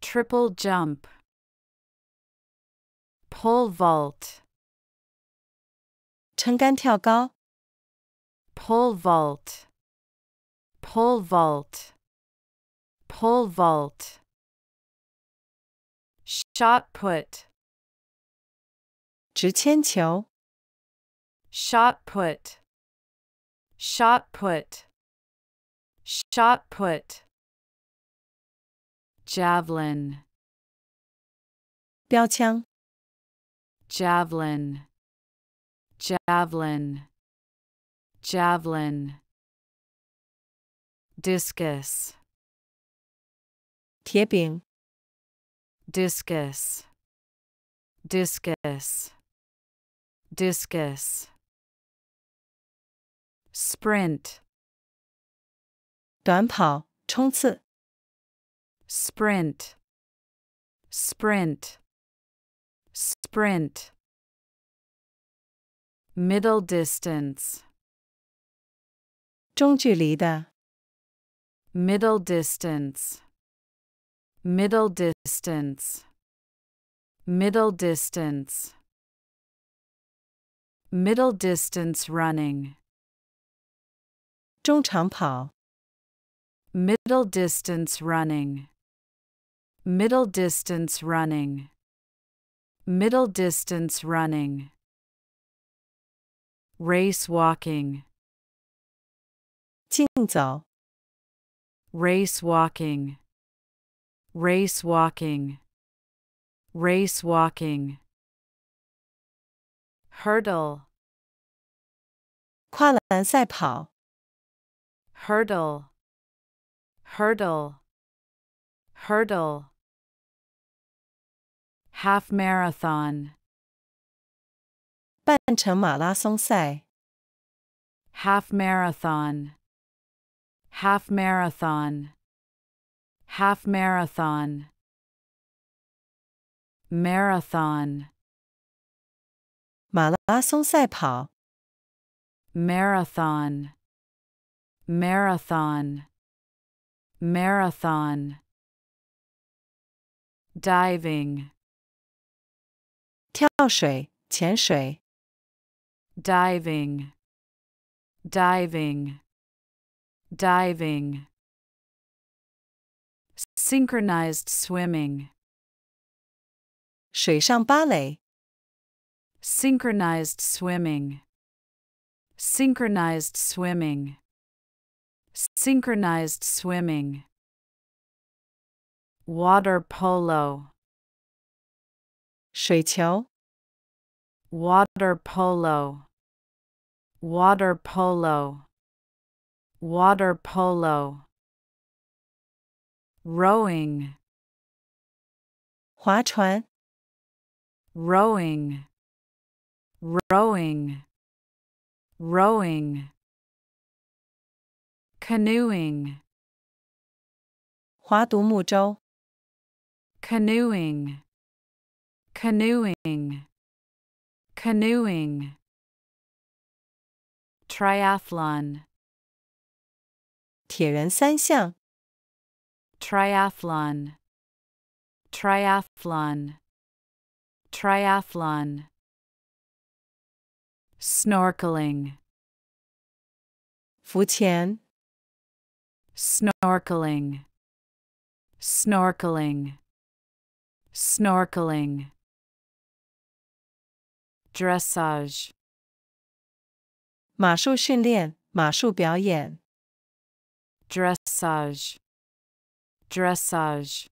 Triple jump. Pole vault. 撑杆跳高。Pole vault pole vault, pole vault. Shot put, 直铅球， shot put, shot put, shot put. Javelin, 标枪， javelin, javelin, javelin. Discus, 铁饼， discus, discus, discus. Sprint, 短跑，冲刺， sprint, sprint, sprint. Middle distance, 中距离的， middle distance, middle distance, middle distance. Middle distance running, 中长跑， middle distance running, middle distance running, middle distance running. Race walking, 竞走， race walking, race walking, race walking. Hurdle, 跨栏赛跑， hurdle, hurdle, hurdle. Half marathon, 半程马拉松赛， half marathon, half marathon, half marathon. Marathon, 马拉松赛跑， marathon, marathon, marathon. Diving, 跳水，潜水， diving, diving, diving. Synchronized swimming, 水上芭蕾， synchronized swimming, synchronized swimming, synchronized swimming, water polo, 水球， water polo, water polo, water polo, rowing, 划船， rowing, rowing, rowing, canoeing, 划独木舟， canoeing, canoeing, canoeing, triathlon, 铁人三项， triathlon, triathlon, triathlon, snorkeling, 浮潜， snorkeling, snorkeling, snorkeling, dressage, 马术训练，马术表演， dressage, dressage,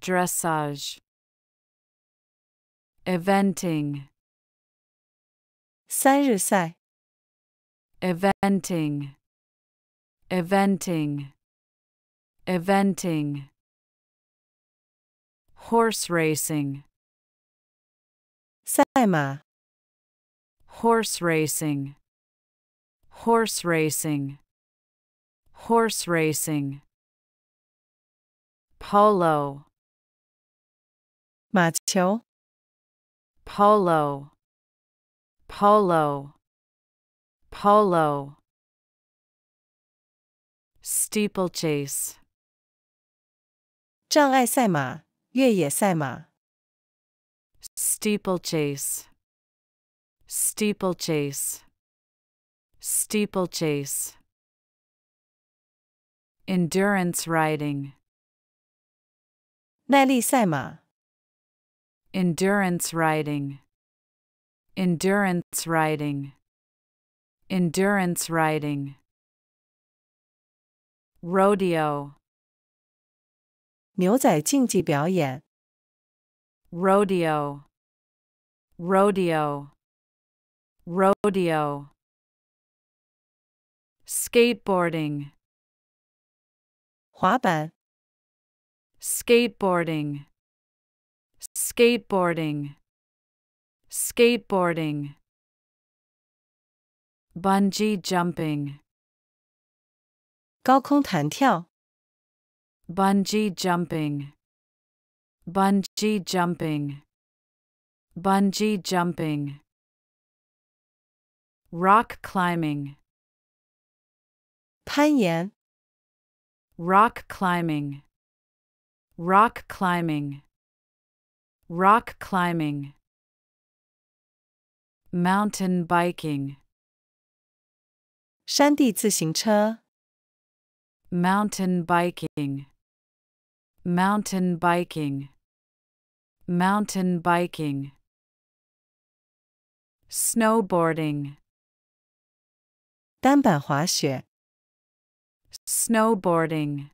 dressage, eventing, 三日赛， eventing, eventing, eventing, horse racing, 赛马， horse racing, horse racing, horse racing, polo, 马球， polo, polo, polo, steeplechase, 障碍赛马，越野赛马， steeplechase, steeplechase, steeplechase, endurance riding, 耐力赛马， endurance riding, endurance riding, endurance riding, rodeo, 牛仔竞技表演， rodeo, rodeo, rodeo, skateboarding, 滑板， skateboarding, skateboarding, skateboarding, bungee jumping, 高空弹跳， bungee jumping, bungee jumping, bungee jumping, rock climbing, 攀岩， rock climbing, rock climbing, rock climbing, mountain biking, 山地自行车， mountain biking, mountain biking, mountain biking, snowboarding, 单板滑雪， snowboarding,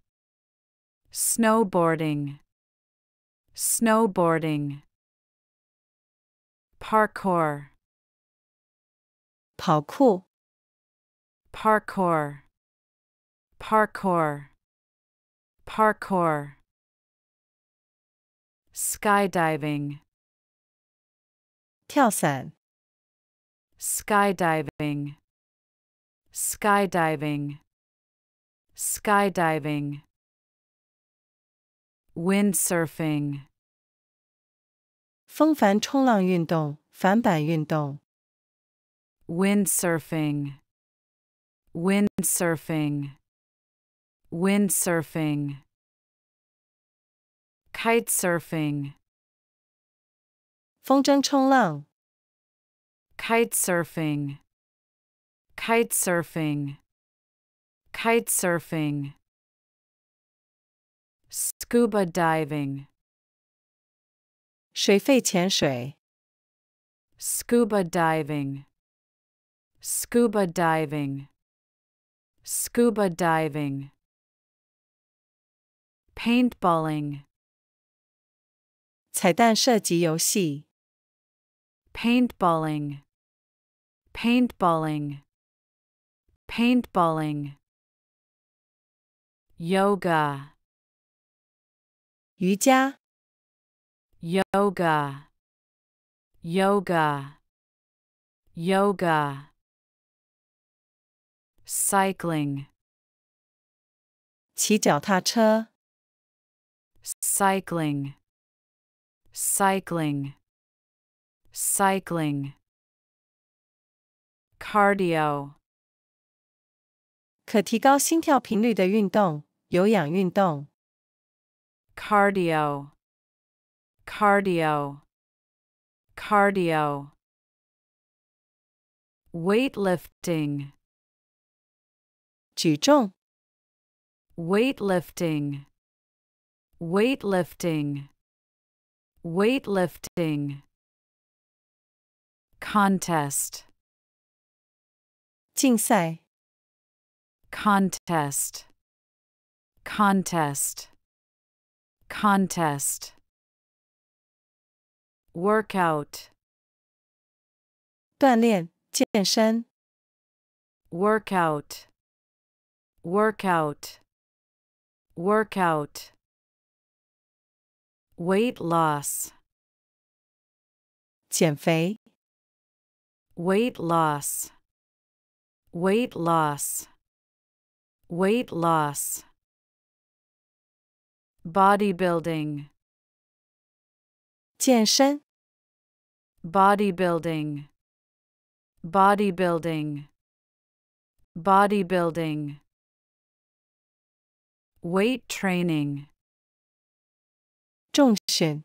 snowboarding, snowboarding, parkour, 跑酷， parkour, parkour, parkour, skydiving, 跳伞， skydiving, skydiving, skydiving, windsurfing, 风帆冲浪运动，帆板运动， windsurfing, windsurfing, windsurfing, kitesurfing, 风筝冲浪， kitesurfing, kitesurfing, kitesurfing, scuba diving, 水肺潜水。 scuba diving, scuba diving, scuba diving, paintballing, 彩蛋射击游戏。 paintballing, paintballing, paintballing, yoga, 瑜伽。 yoga, yoga, yoga, cycling, 骑脚踏车。 cycling, cycling, cycling, cardio, 可提高心跳频率的运动， 有氧运动。 cardio, cardio, cardio, weightlifting, 举重。 weightlifting, weightlifting, weightlifting, contest, 竞赛。 contest, contest, contest, workout, 锻炼。健身。 workout, workout, workout, weight loss, 减肥。 weight loss, weight loss, weight loss, bodybuilding, 健身。 bodybuilding, bodybuilding, bodybuilding, weight training, 重训。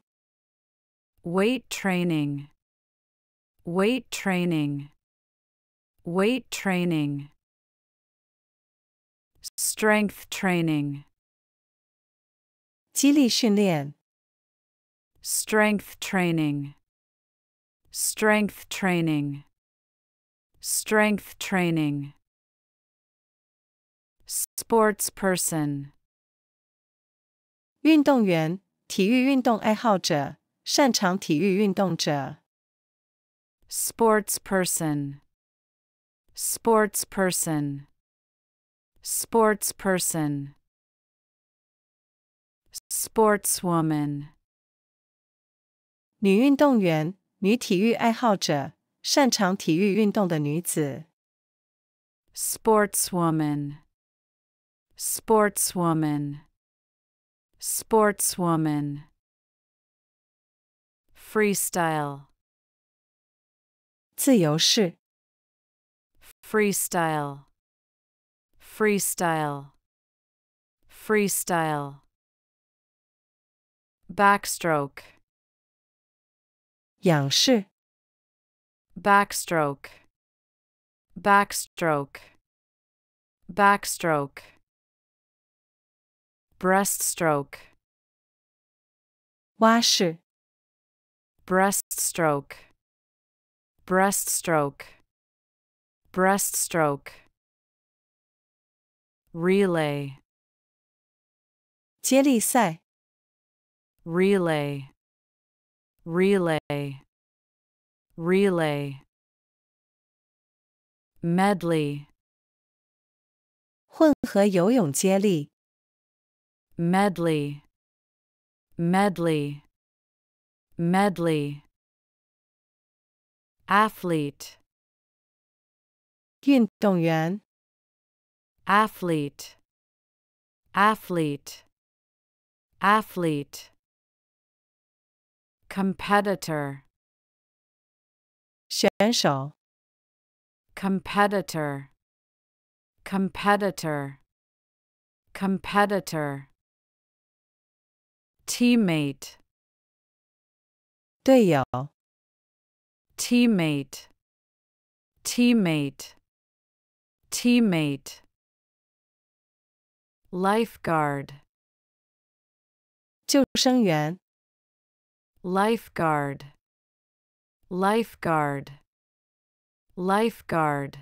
weight training, weight training, weight training, strength training, 肌力训练。 strength training, strength training, strength training, sports person, 运动员。体育运动爱好者。擅长体育运动者。 sports person, sports person, sports person, sportswoman, 女运动员。女体育爱好者。擅长体育运动的女子。 sportswoman, sportswoman, sportswoman, freestyle, 自由式。 freestyle, freestyle, freestyle, backstroke, 仰式。 backstroke, backstroke, backstroke, breaststroke, 蛙式。 breaststroke, breaststroke, breaststroke, relay, 接力赛。 relay, relay, relay, medley, 混合游泳接力。 medley, medley, medley, athlete, 运动员。 athlete, athlete, athlete, competitor, 选手。 competitor, competitor, competitor, teammate, 队友。 teammate, teammate, teammate, lifeguard, 救生员。 lifeguard, lifeguard, lifeguard.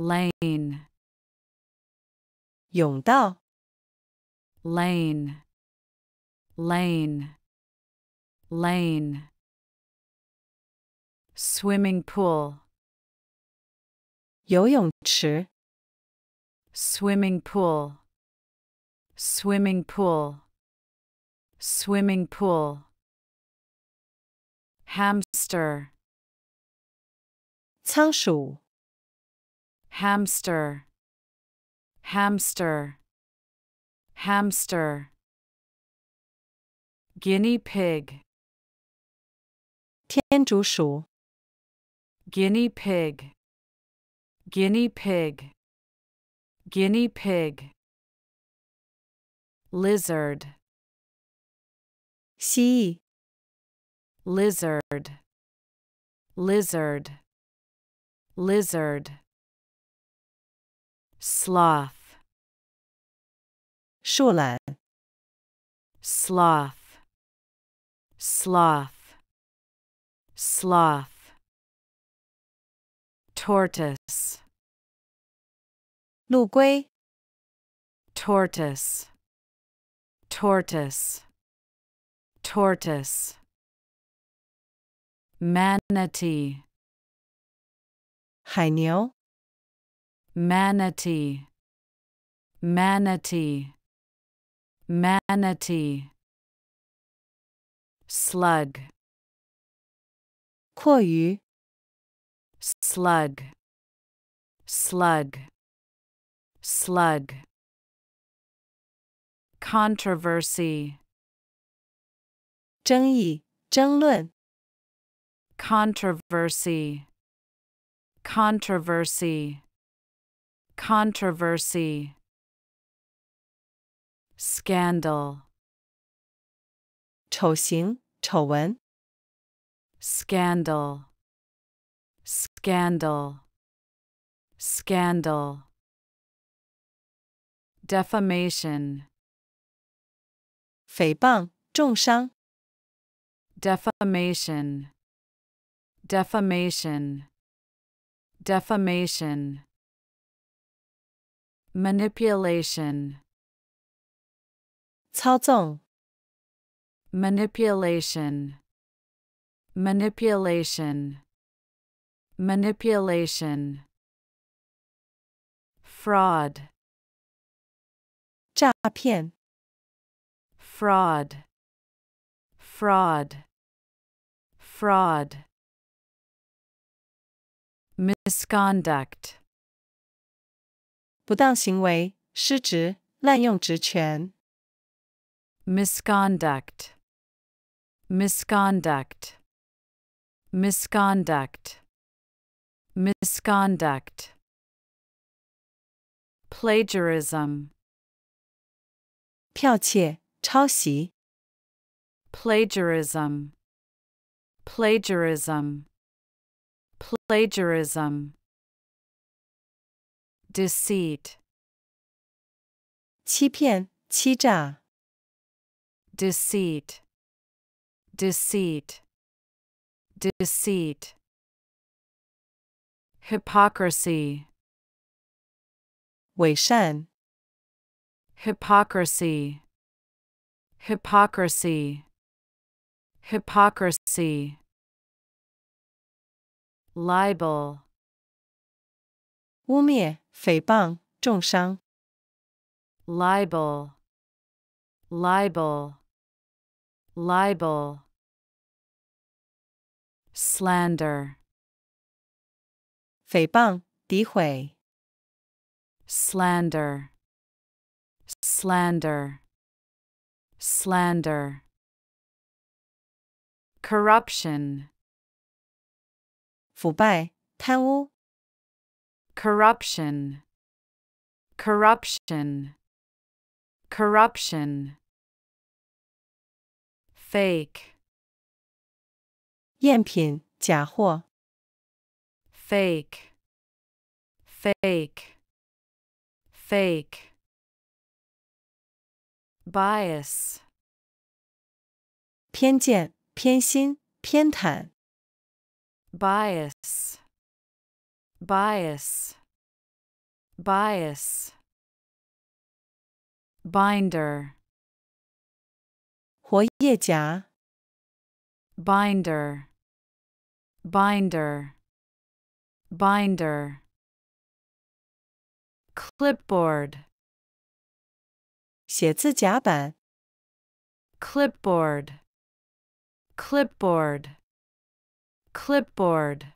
Lane, 甬道、 lane, lane, lane. Swimming pool, 游泳池、 swimming pool, swimming pool, swimming pool. Hamster, 仓鼠、 hamster, hamster, hamster. Guinea pig, 天竺鼠、 guinea pig, guinea pig, guinea pig. Lizard, C lizard. Lizard. Lizard. Sloth. Shoreline. Sloth. Sloth. Sloth. Tortoise. 陆龟 tortoise. Tortoise tortoise. Manatee, 海牛、 manatee, manatee, manatee. Slug, 阔鱼、 slug, slug, slug. Controversy, 争议、争论、 controversy, controversy, controversy. Scandal, 丑行、丑闻、 scandal, scandal, scandal. Defamation, 诽谤、重伤、 defamation, defamation, defamation. Manipulation, 操纵、 manipulation, manipulation, manipulation. Fraud, 诈骗、 fraud, fraud, fraud. Misconduct, 不当行为、失职、滥用职权、 misconduct, misconduct, misconduct, misconduct. Plagiarism, 剽窃、抄袭、 plagiarism, plagiarism, plagiarism. Deceit, 欺骗、欺诈、 deceit, deceit, deceit. Hypocrisy, 伪善、 hypocrisy, hypocrisy, hypocrisy. Libel, 污蔑、诽谤、重伤、 libel, libel, libel. Slander, 诽谤、诋毁、 slander, slander, slander. Corruption, 腐败、贪污、 corruption, corruption, corruption. Fake, 赝品、假货、 fake, fake, fake. Bias, 偏见、 偏心、偏袒。 bias, bias, bias. Binder, 活页夹、 binder, binder, binder. Clipboard, 写字夹板、 clipboard, clipboard, clipboard.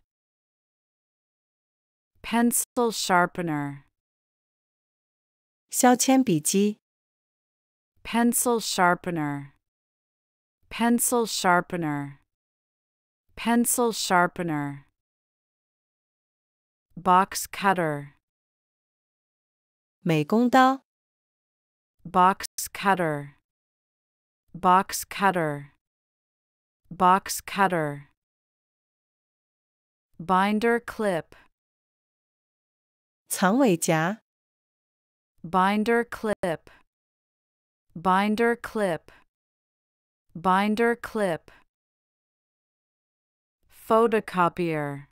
Pencil sharpener, 削铅笔机、 pencil sharpener, pencil sharpener, pencil sharpener. Box cutter, 美工刀、 box cutter, box cutter, box cutter. Binder clip, 藏尾夹、 binder clip, binder clip, binder clip. Photocopier,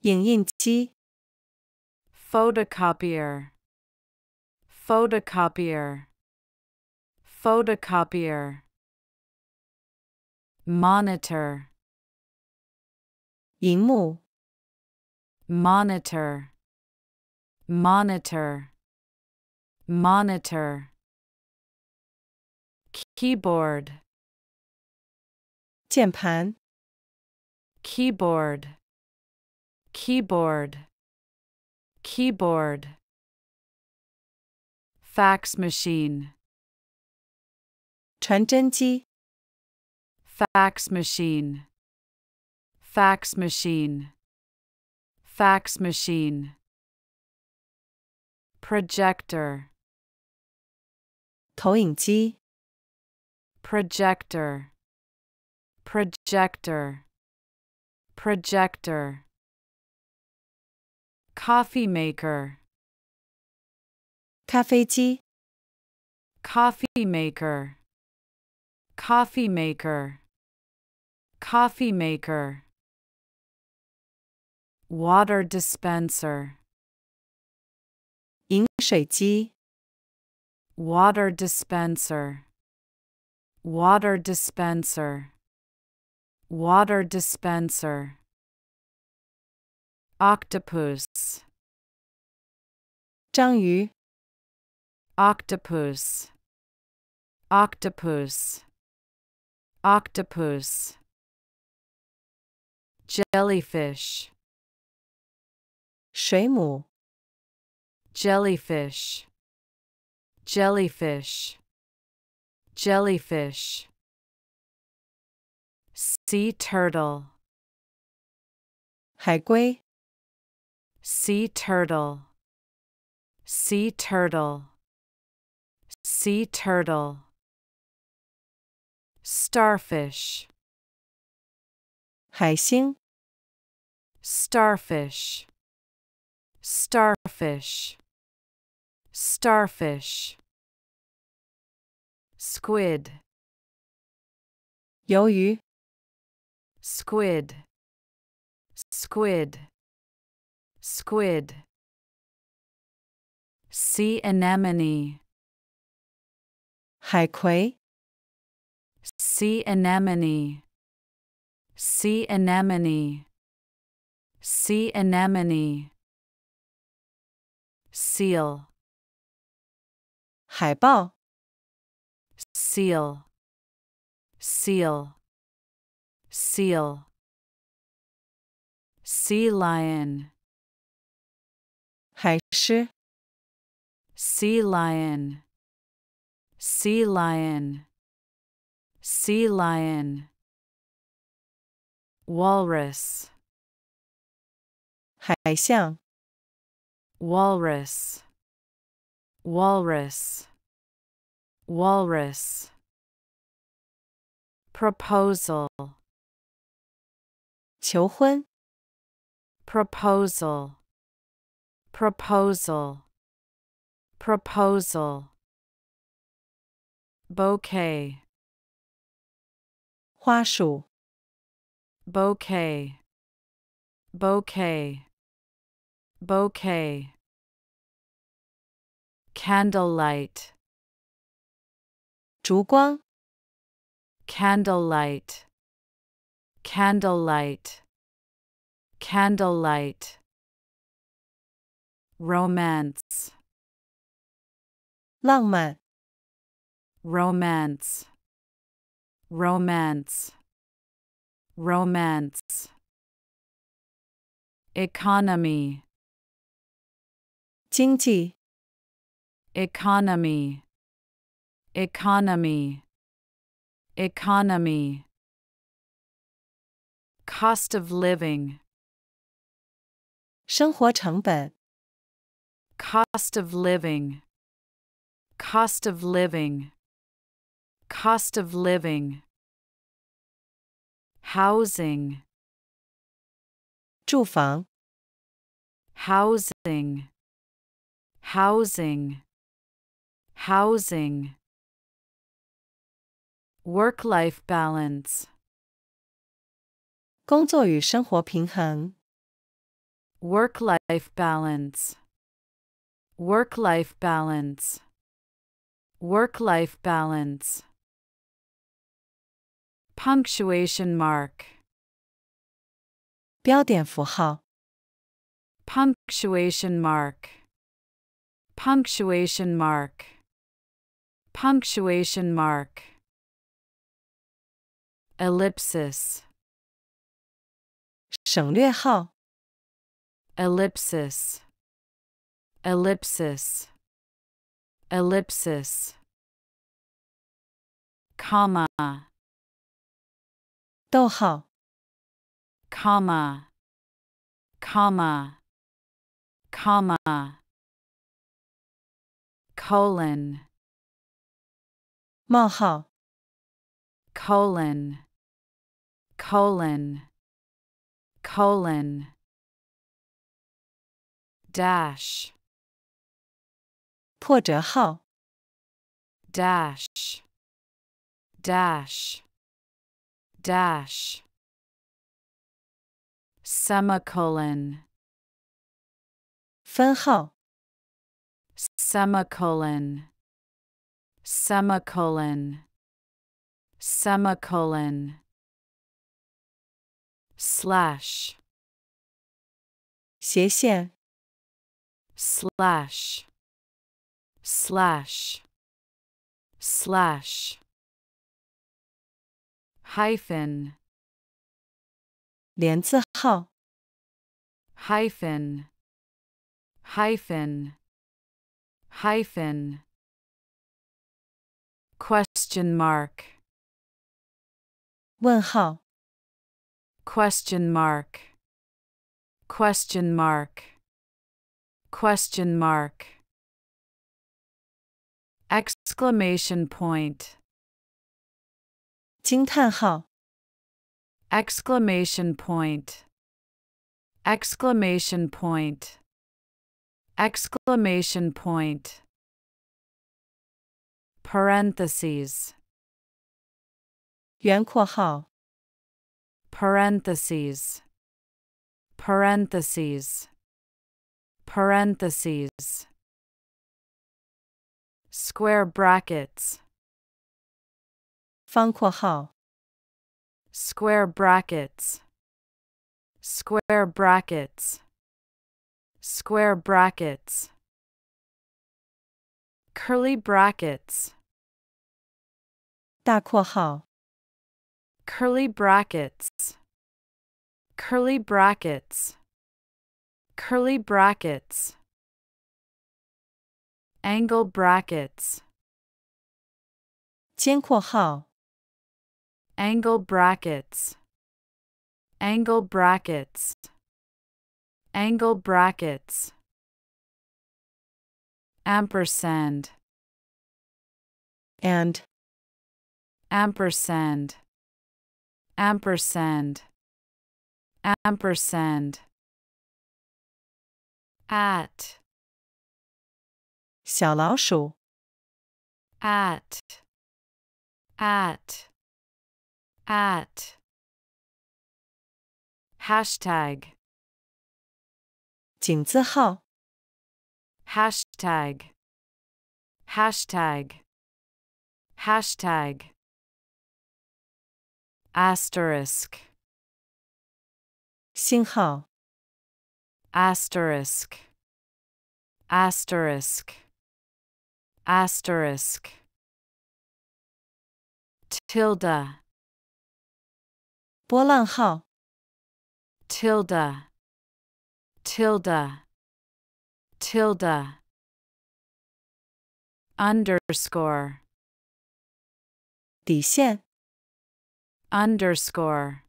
影印机、 photocopier, photocopier, photocopier. Monitor, 荧幕、 monitor, monitor, monitor. Keyboard, 键盘、 keyboard, keyboard, keyboard. Fax machine, 传真机、 fax machine, fax machine, fax machine. Projector, 投影机、 projector, projector, projector. Coffee maker, 咖啡机、 coffee maker, coffee maker, coffee maker. Water dispenser, 饮水机、 water dispenser, water dispenser, water dispenser. Octopus, 章鱼、 octopus, octopus, octopus. Jellyfish, 水母、 jellyfish, jellyfish, jellyfish. Sea turtle, 海龟、 sea turtle, sea turtle, sea turtle. Starfish, 海星、 starfish, starfish, starfish. Squid, 鱿鱼、 squid, squid, squid. Sea anemone, 海葵、 sea anemone, sea anemone, sea anemone. Seal, 海豹、 seal, seal, seal. Sea lion, 海狮、 sea lion, sea lion, sea lion. Walrus, 海象、 walrus, walrus, walrus. Proposal, 求婚、 proposal, proposal, proposal. Bouquet, 花束、 bouquet, bouquet, bouquet. Candlelight, 烛光、 candlelight, candlelight, candlelight. Romance, 浪漫、 romance, romance, romance. Economy, 经济、 economy, economy, economy. Cost of living, 生活成本、 cost of living, cost of living, cost of living. Housing, 住房、 housing, housing, housing. Work life balance, 工作与生活平衡、 work life balance, work life balance, work life balance. Punctuation mark, 标点符号、 punctuation mark, punctuation mark, punctuation mark. Ellipsis, 省略号、 ellipsis, ellipsis, ellipsis. Comma, 逗号、 comma, comma, comma. Colon, 冒号、 colon, colon, colon. Dash, 破折号、 dash, dash, dash. Semicolon, 分号、 semicolon, semicolon, semicolon. Slash, 斜线、 slash, slash, slash. Hyphen, 连字号、 hyphen, hyphen, hyphen. Question mark, 问号、 question mark, question mark, question mark. Exclamation point, 惊叹号、 exclamation point, exclamation point, exclamation point. Parentheses, 圆括号、 parentheses, parentheses, parentheses. Square brackets, 方括号、 square brackets, square brackets, square brackets. Curly brackets, 大括号、 curly brackets, curly brackets, curly brackets. Angle brackets, 尖括号、 angle brackets, angle brackets, angle brackets. Ampersand, and ampersand, ampersand, ampersand. At, 小老鼠、 at, at, at hashtag 井字号 hashtag hashtag hashtag asterisk 星号 asterisk asterisk asterisk tilde 波浪号 tilde tilde tilde underscore 底线 underscore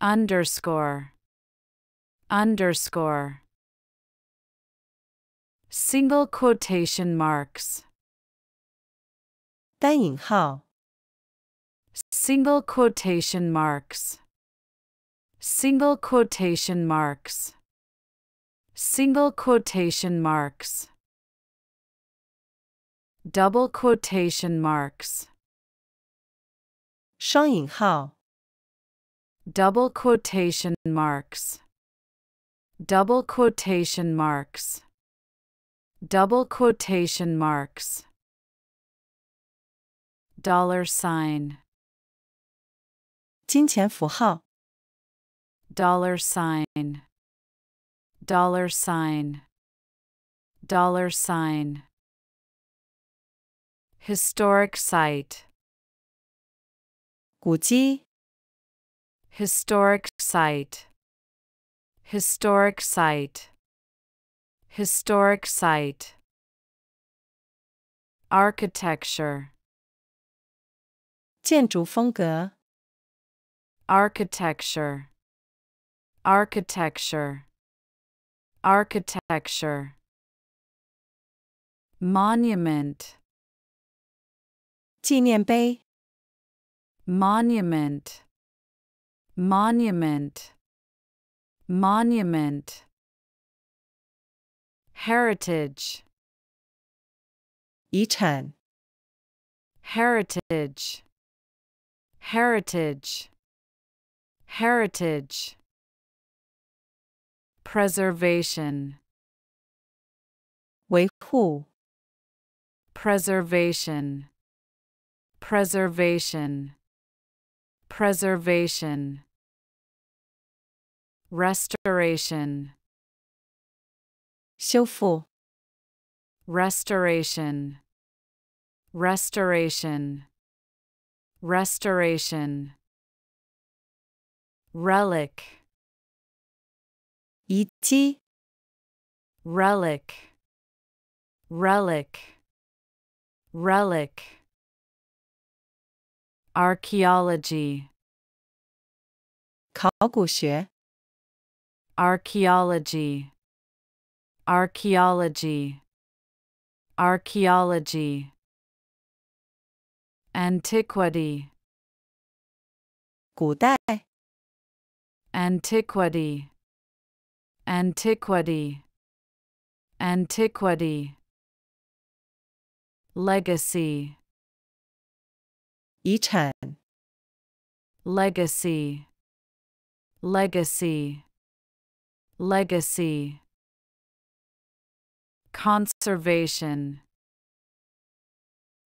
underscore underscore single quotation marks 单引号 single quotation marks single quotation marks single quotation marks double quotation marks 双引号 double quotation marks double quotation marks double quotation marks dollar sign 金钱符号 dollar sign dollar sign dollar sign historic site 古迹 historic site historic site historic site architecture 建筑风格 architecture architecture architecture monument 纪念碑 monument monument monument heritage 遗产 heritage heritage heritage preservation 维护 preservation preservation preservation restoration 修复 restoration restoration restoration relic 遗迹 relic relic relic archaeology 考古学 archaeology archaeology archaeology antiquity 古代 antiquity Antiquity. Antiquity. Legacy. Yichen. Legacy. Legacy. Legacy. Conservation.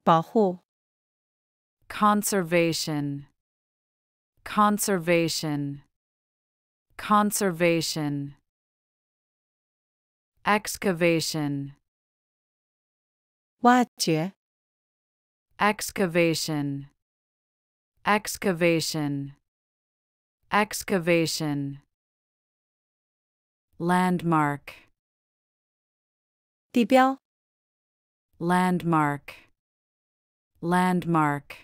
保护 Conservation. Conservation. Conservation excavation 挖掘 excavation excavation excavation landmark 地标 landmark landmark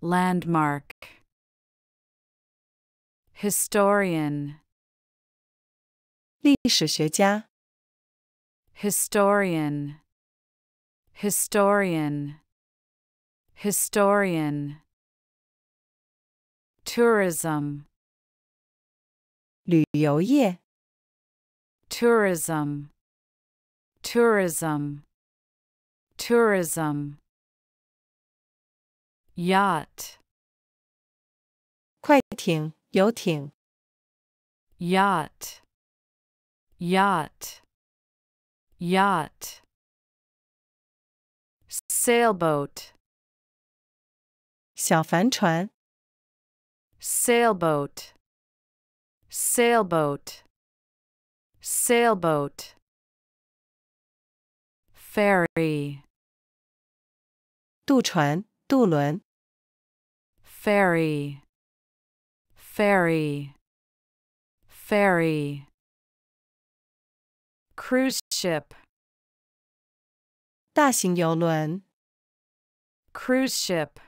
landmark historian 历史学家 historian historian historian tourism 旅游业 tourism tourism tourism yacht 快艇、游艇、 yacht, yacht, yacht. Sailboat, 小帆船、 sailboat, sailboat, sailboat. Ferry, 渡船、渡轮、 ferry, ferry, ferry. Cruise ship, 大型游轮、cruise ship,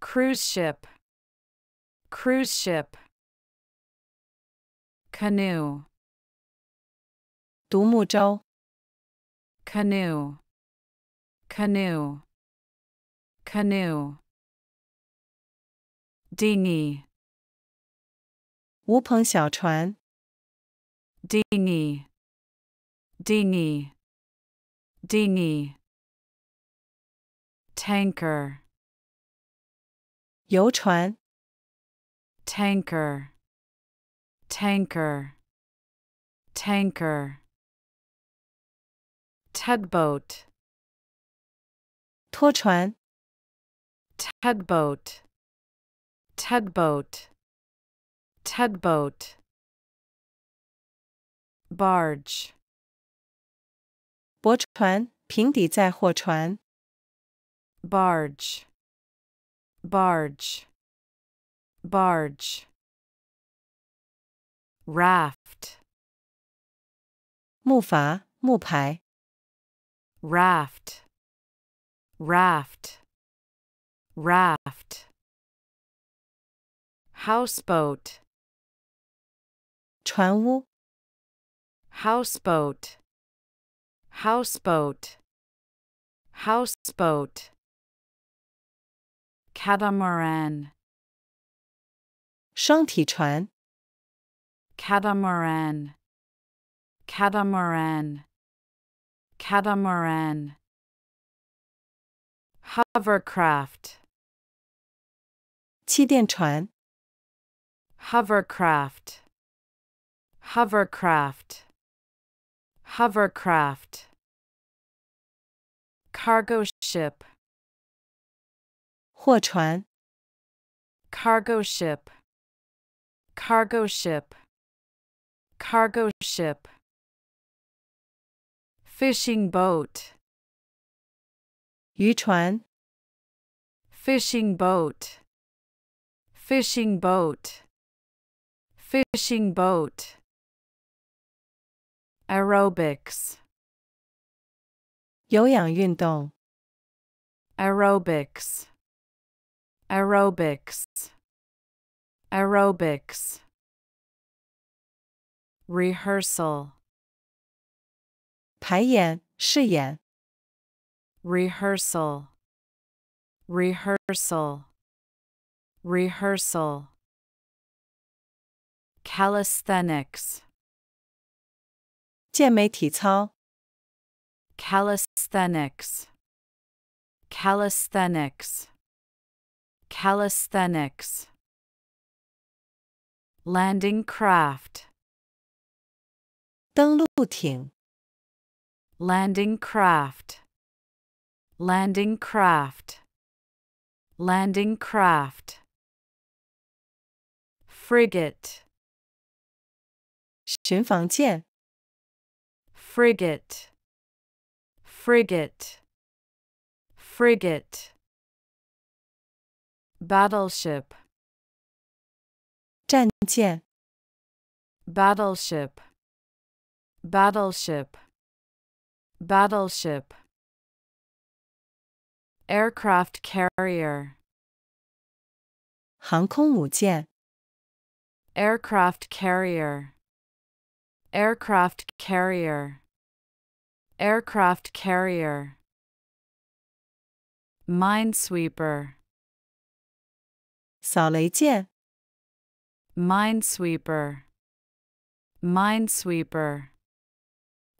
cruise ship, cruise ship. Canoe, 独木舟、canoe, canoe, canoe. Dinghy, 无篷小船、dinghy, dinghy, dinghy. Tanker, 游船、 tanker, tanker, tanker. Tugboat, 拖船、 tugboat, tugboat, tugboat. Barge, 驳船、平底载货船、barge, barge, barge. Raft, 木筏、木排、raft, raft, raft. Houseboat, 船屋、houseboat, houseboat, houseboat. Catamaran, 双体船、 catamaran, catamaran, catamaran. Hovercraft, 气垫船、 hovercraft, hovercraft, hovercraft. Cargo ship, 货船、 cargo ship, cargo ship, cargo ship. Fishing boat, 渔船、 fishing boat, fishing boat, fishing boat. Aerobics, 有氧运动、 aerobics, aerobics, aerobics. Rehearsal, 排演、试演、 rehearsal, rehearsal, rehearsal. Calisthenics, 健美体操、 calisthenics, calisthenics, calisthenics. Landing craft, 登陆艇、 landing craft, landing craft, landing craft. Frigate, 巡防舰、 frigate, frigate, frigate. Battleship, 战舰、 battleship, battleship, battleship. Aircraft carrier, 航空母舰、 aircraft carrier, aircraft carrier, aircraft carrier. Minesweeper, 扫雷舰、 minesweeper, minesweeper,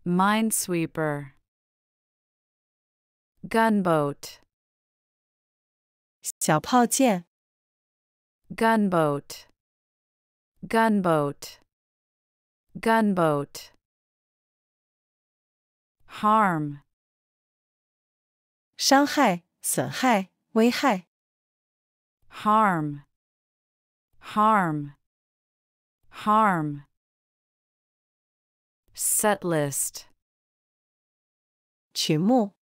minesweeper. Gunboat, 小炮舰、 gunboat gunboat gunboat harm 伤害、损害、危害。 harm harm harm set list 曲目、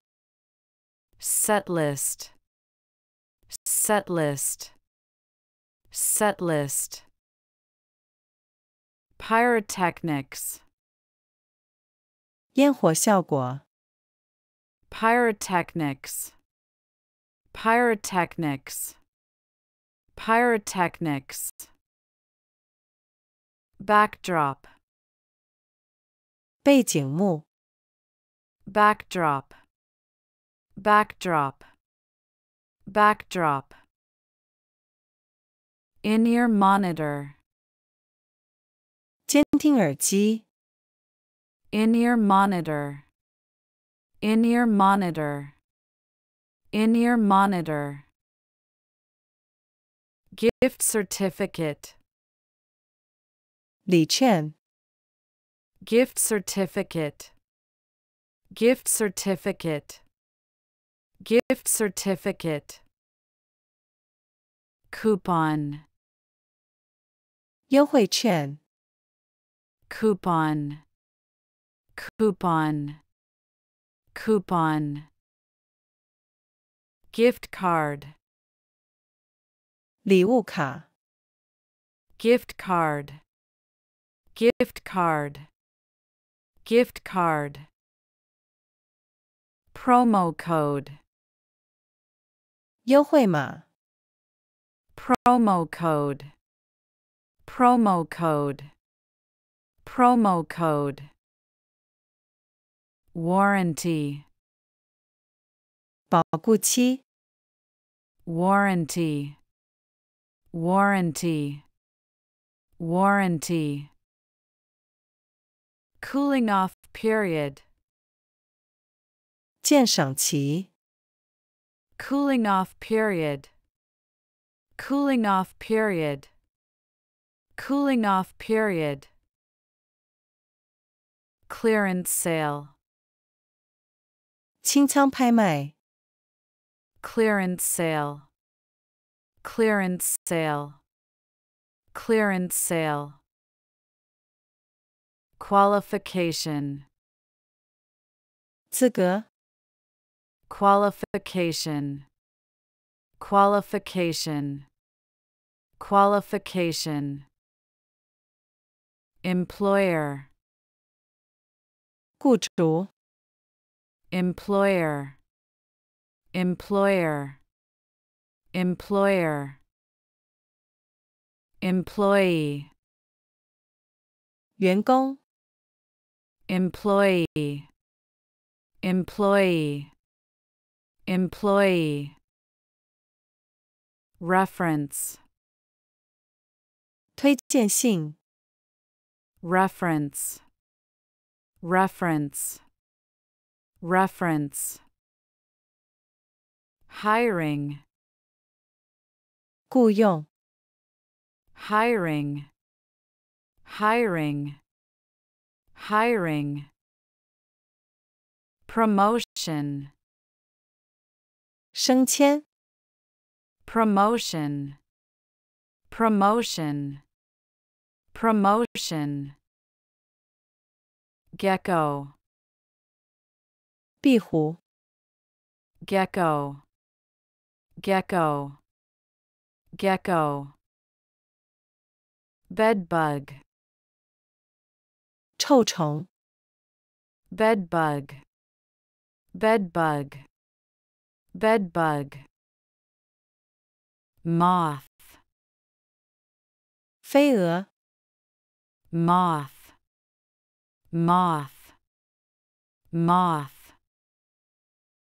set list set list set list pyrotechnics 烟火效果、 pyrotechnics pyrotechnics pyrotechnics backdrop 背景幕、 backdrop backdrop backdrop in-ear monitor 监听耳机、 in-ear monitor in-ear monitor in-ear monitor gift certificate 礼券、 gift certificate gift certificate gift certificate coupon 优惠券、 coupon coupon coupon gift card 礼物卡、 gift card gift card gift card promo code 优惠码、 promo code promo code promo code warranty 保固期、 warranty warranty warranty cooling off period 鉴赏期、 cooling off period cooling off period cooling off period clearance sale 清仓拍卖、 clearance sale clearance sale clearance sale qualification 资格、 qualification qualification qualification employer 雇主、 employer employer employer employee 员工、 employee employee employee reference 推荐信、 reference reference Reference. Hiring. 고용 Hiring. Hiring. Hiring. Promotion. 升迁 Promotion. Promotion. Promotion. Gecko. 壁虎、 gecko gecko gecko bedbug 臭虫、 bedbug bedbug bedbug moth 飞蛾、 moth moth moth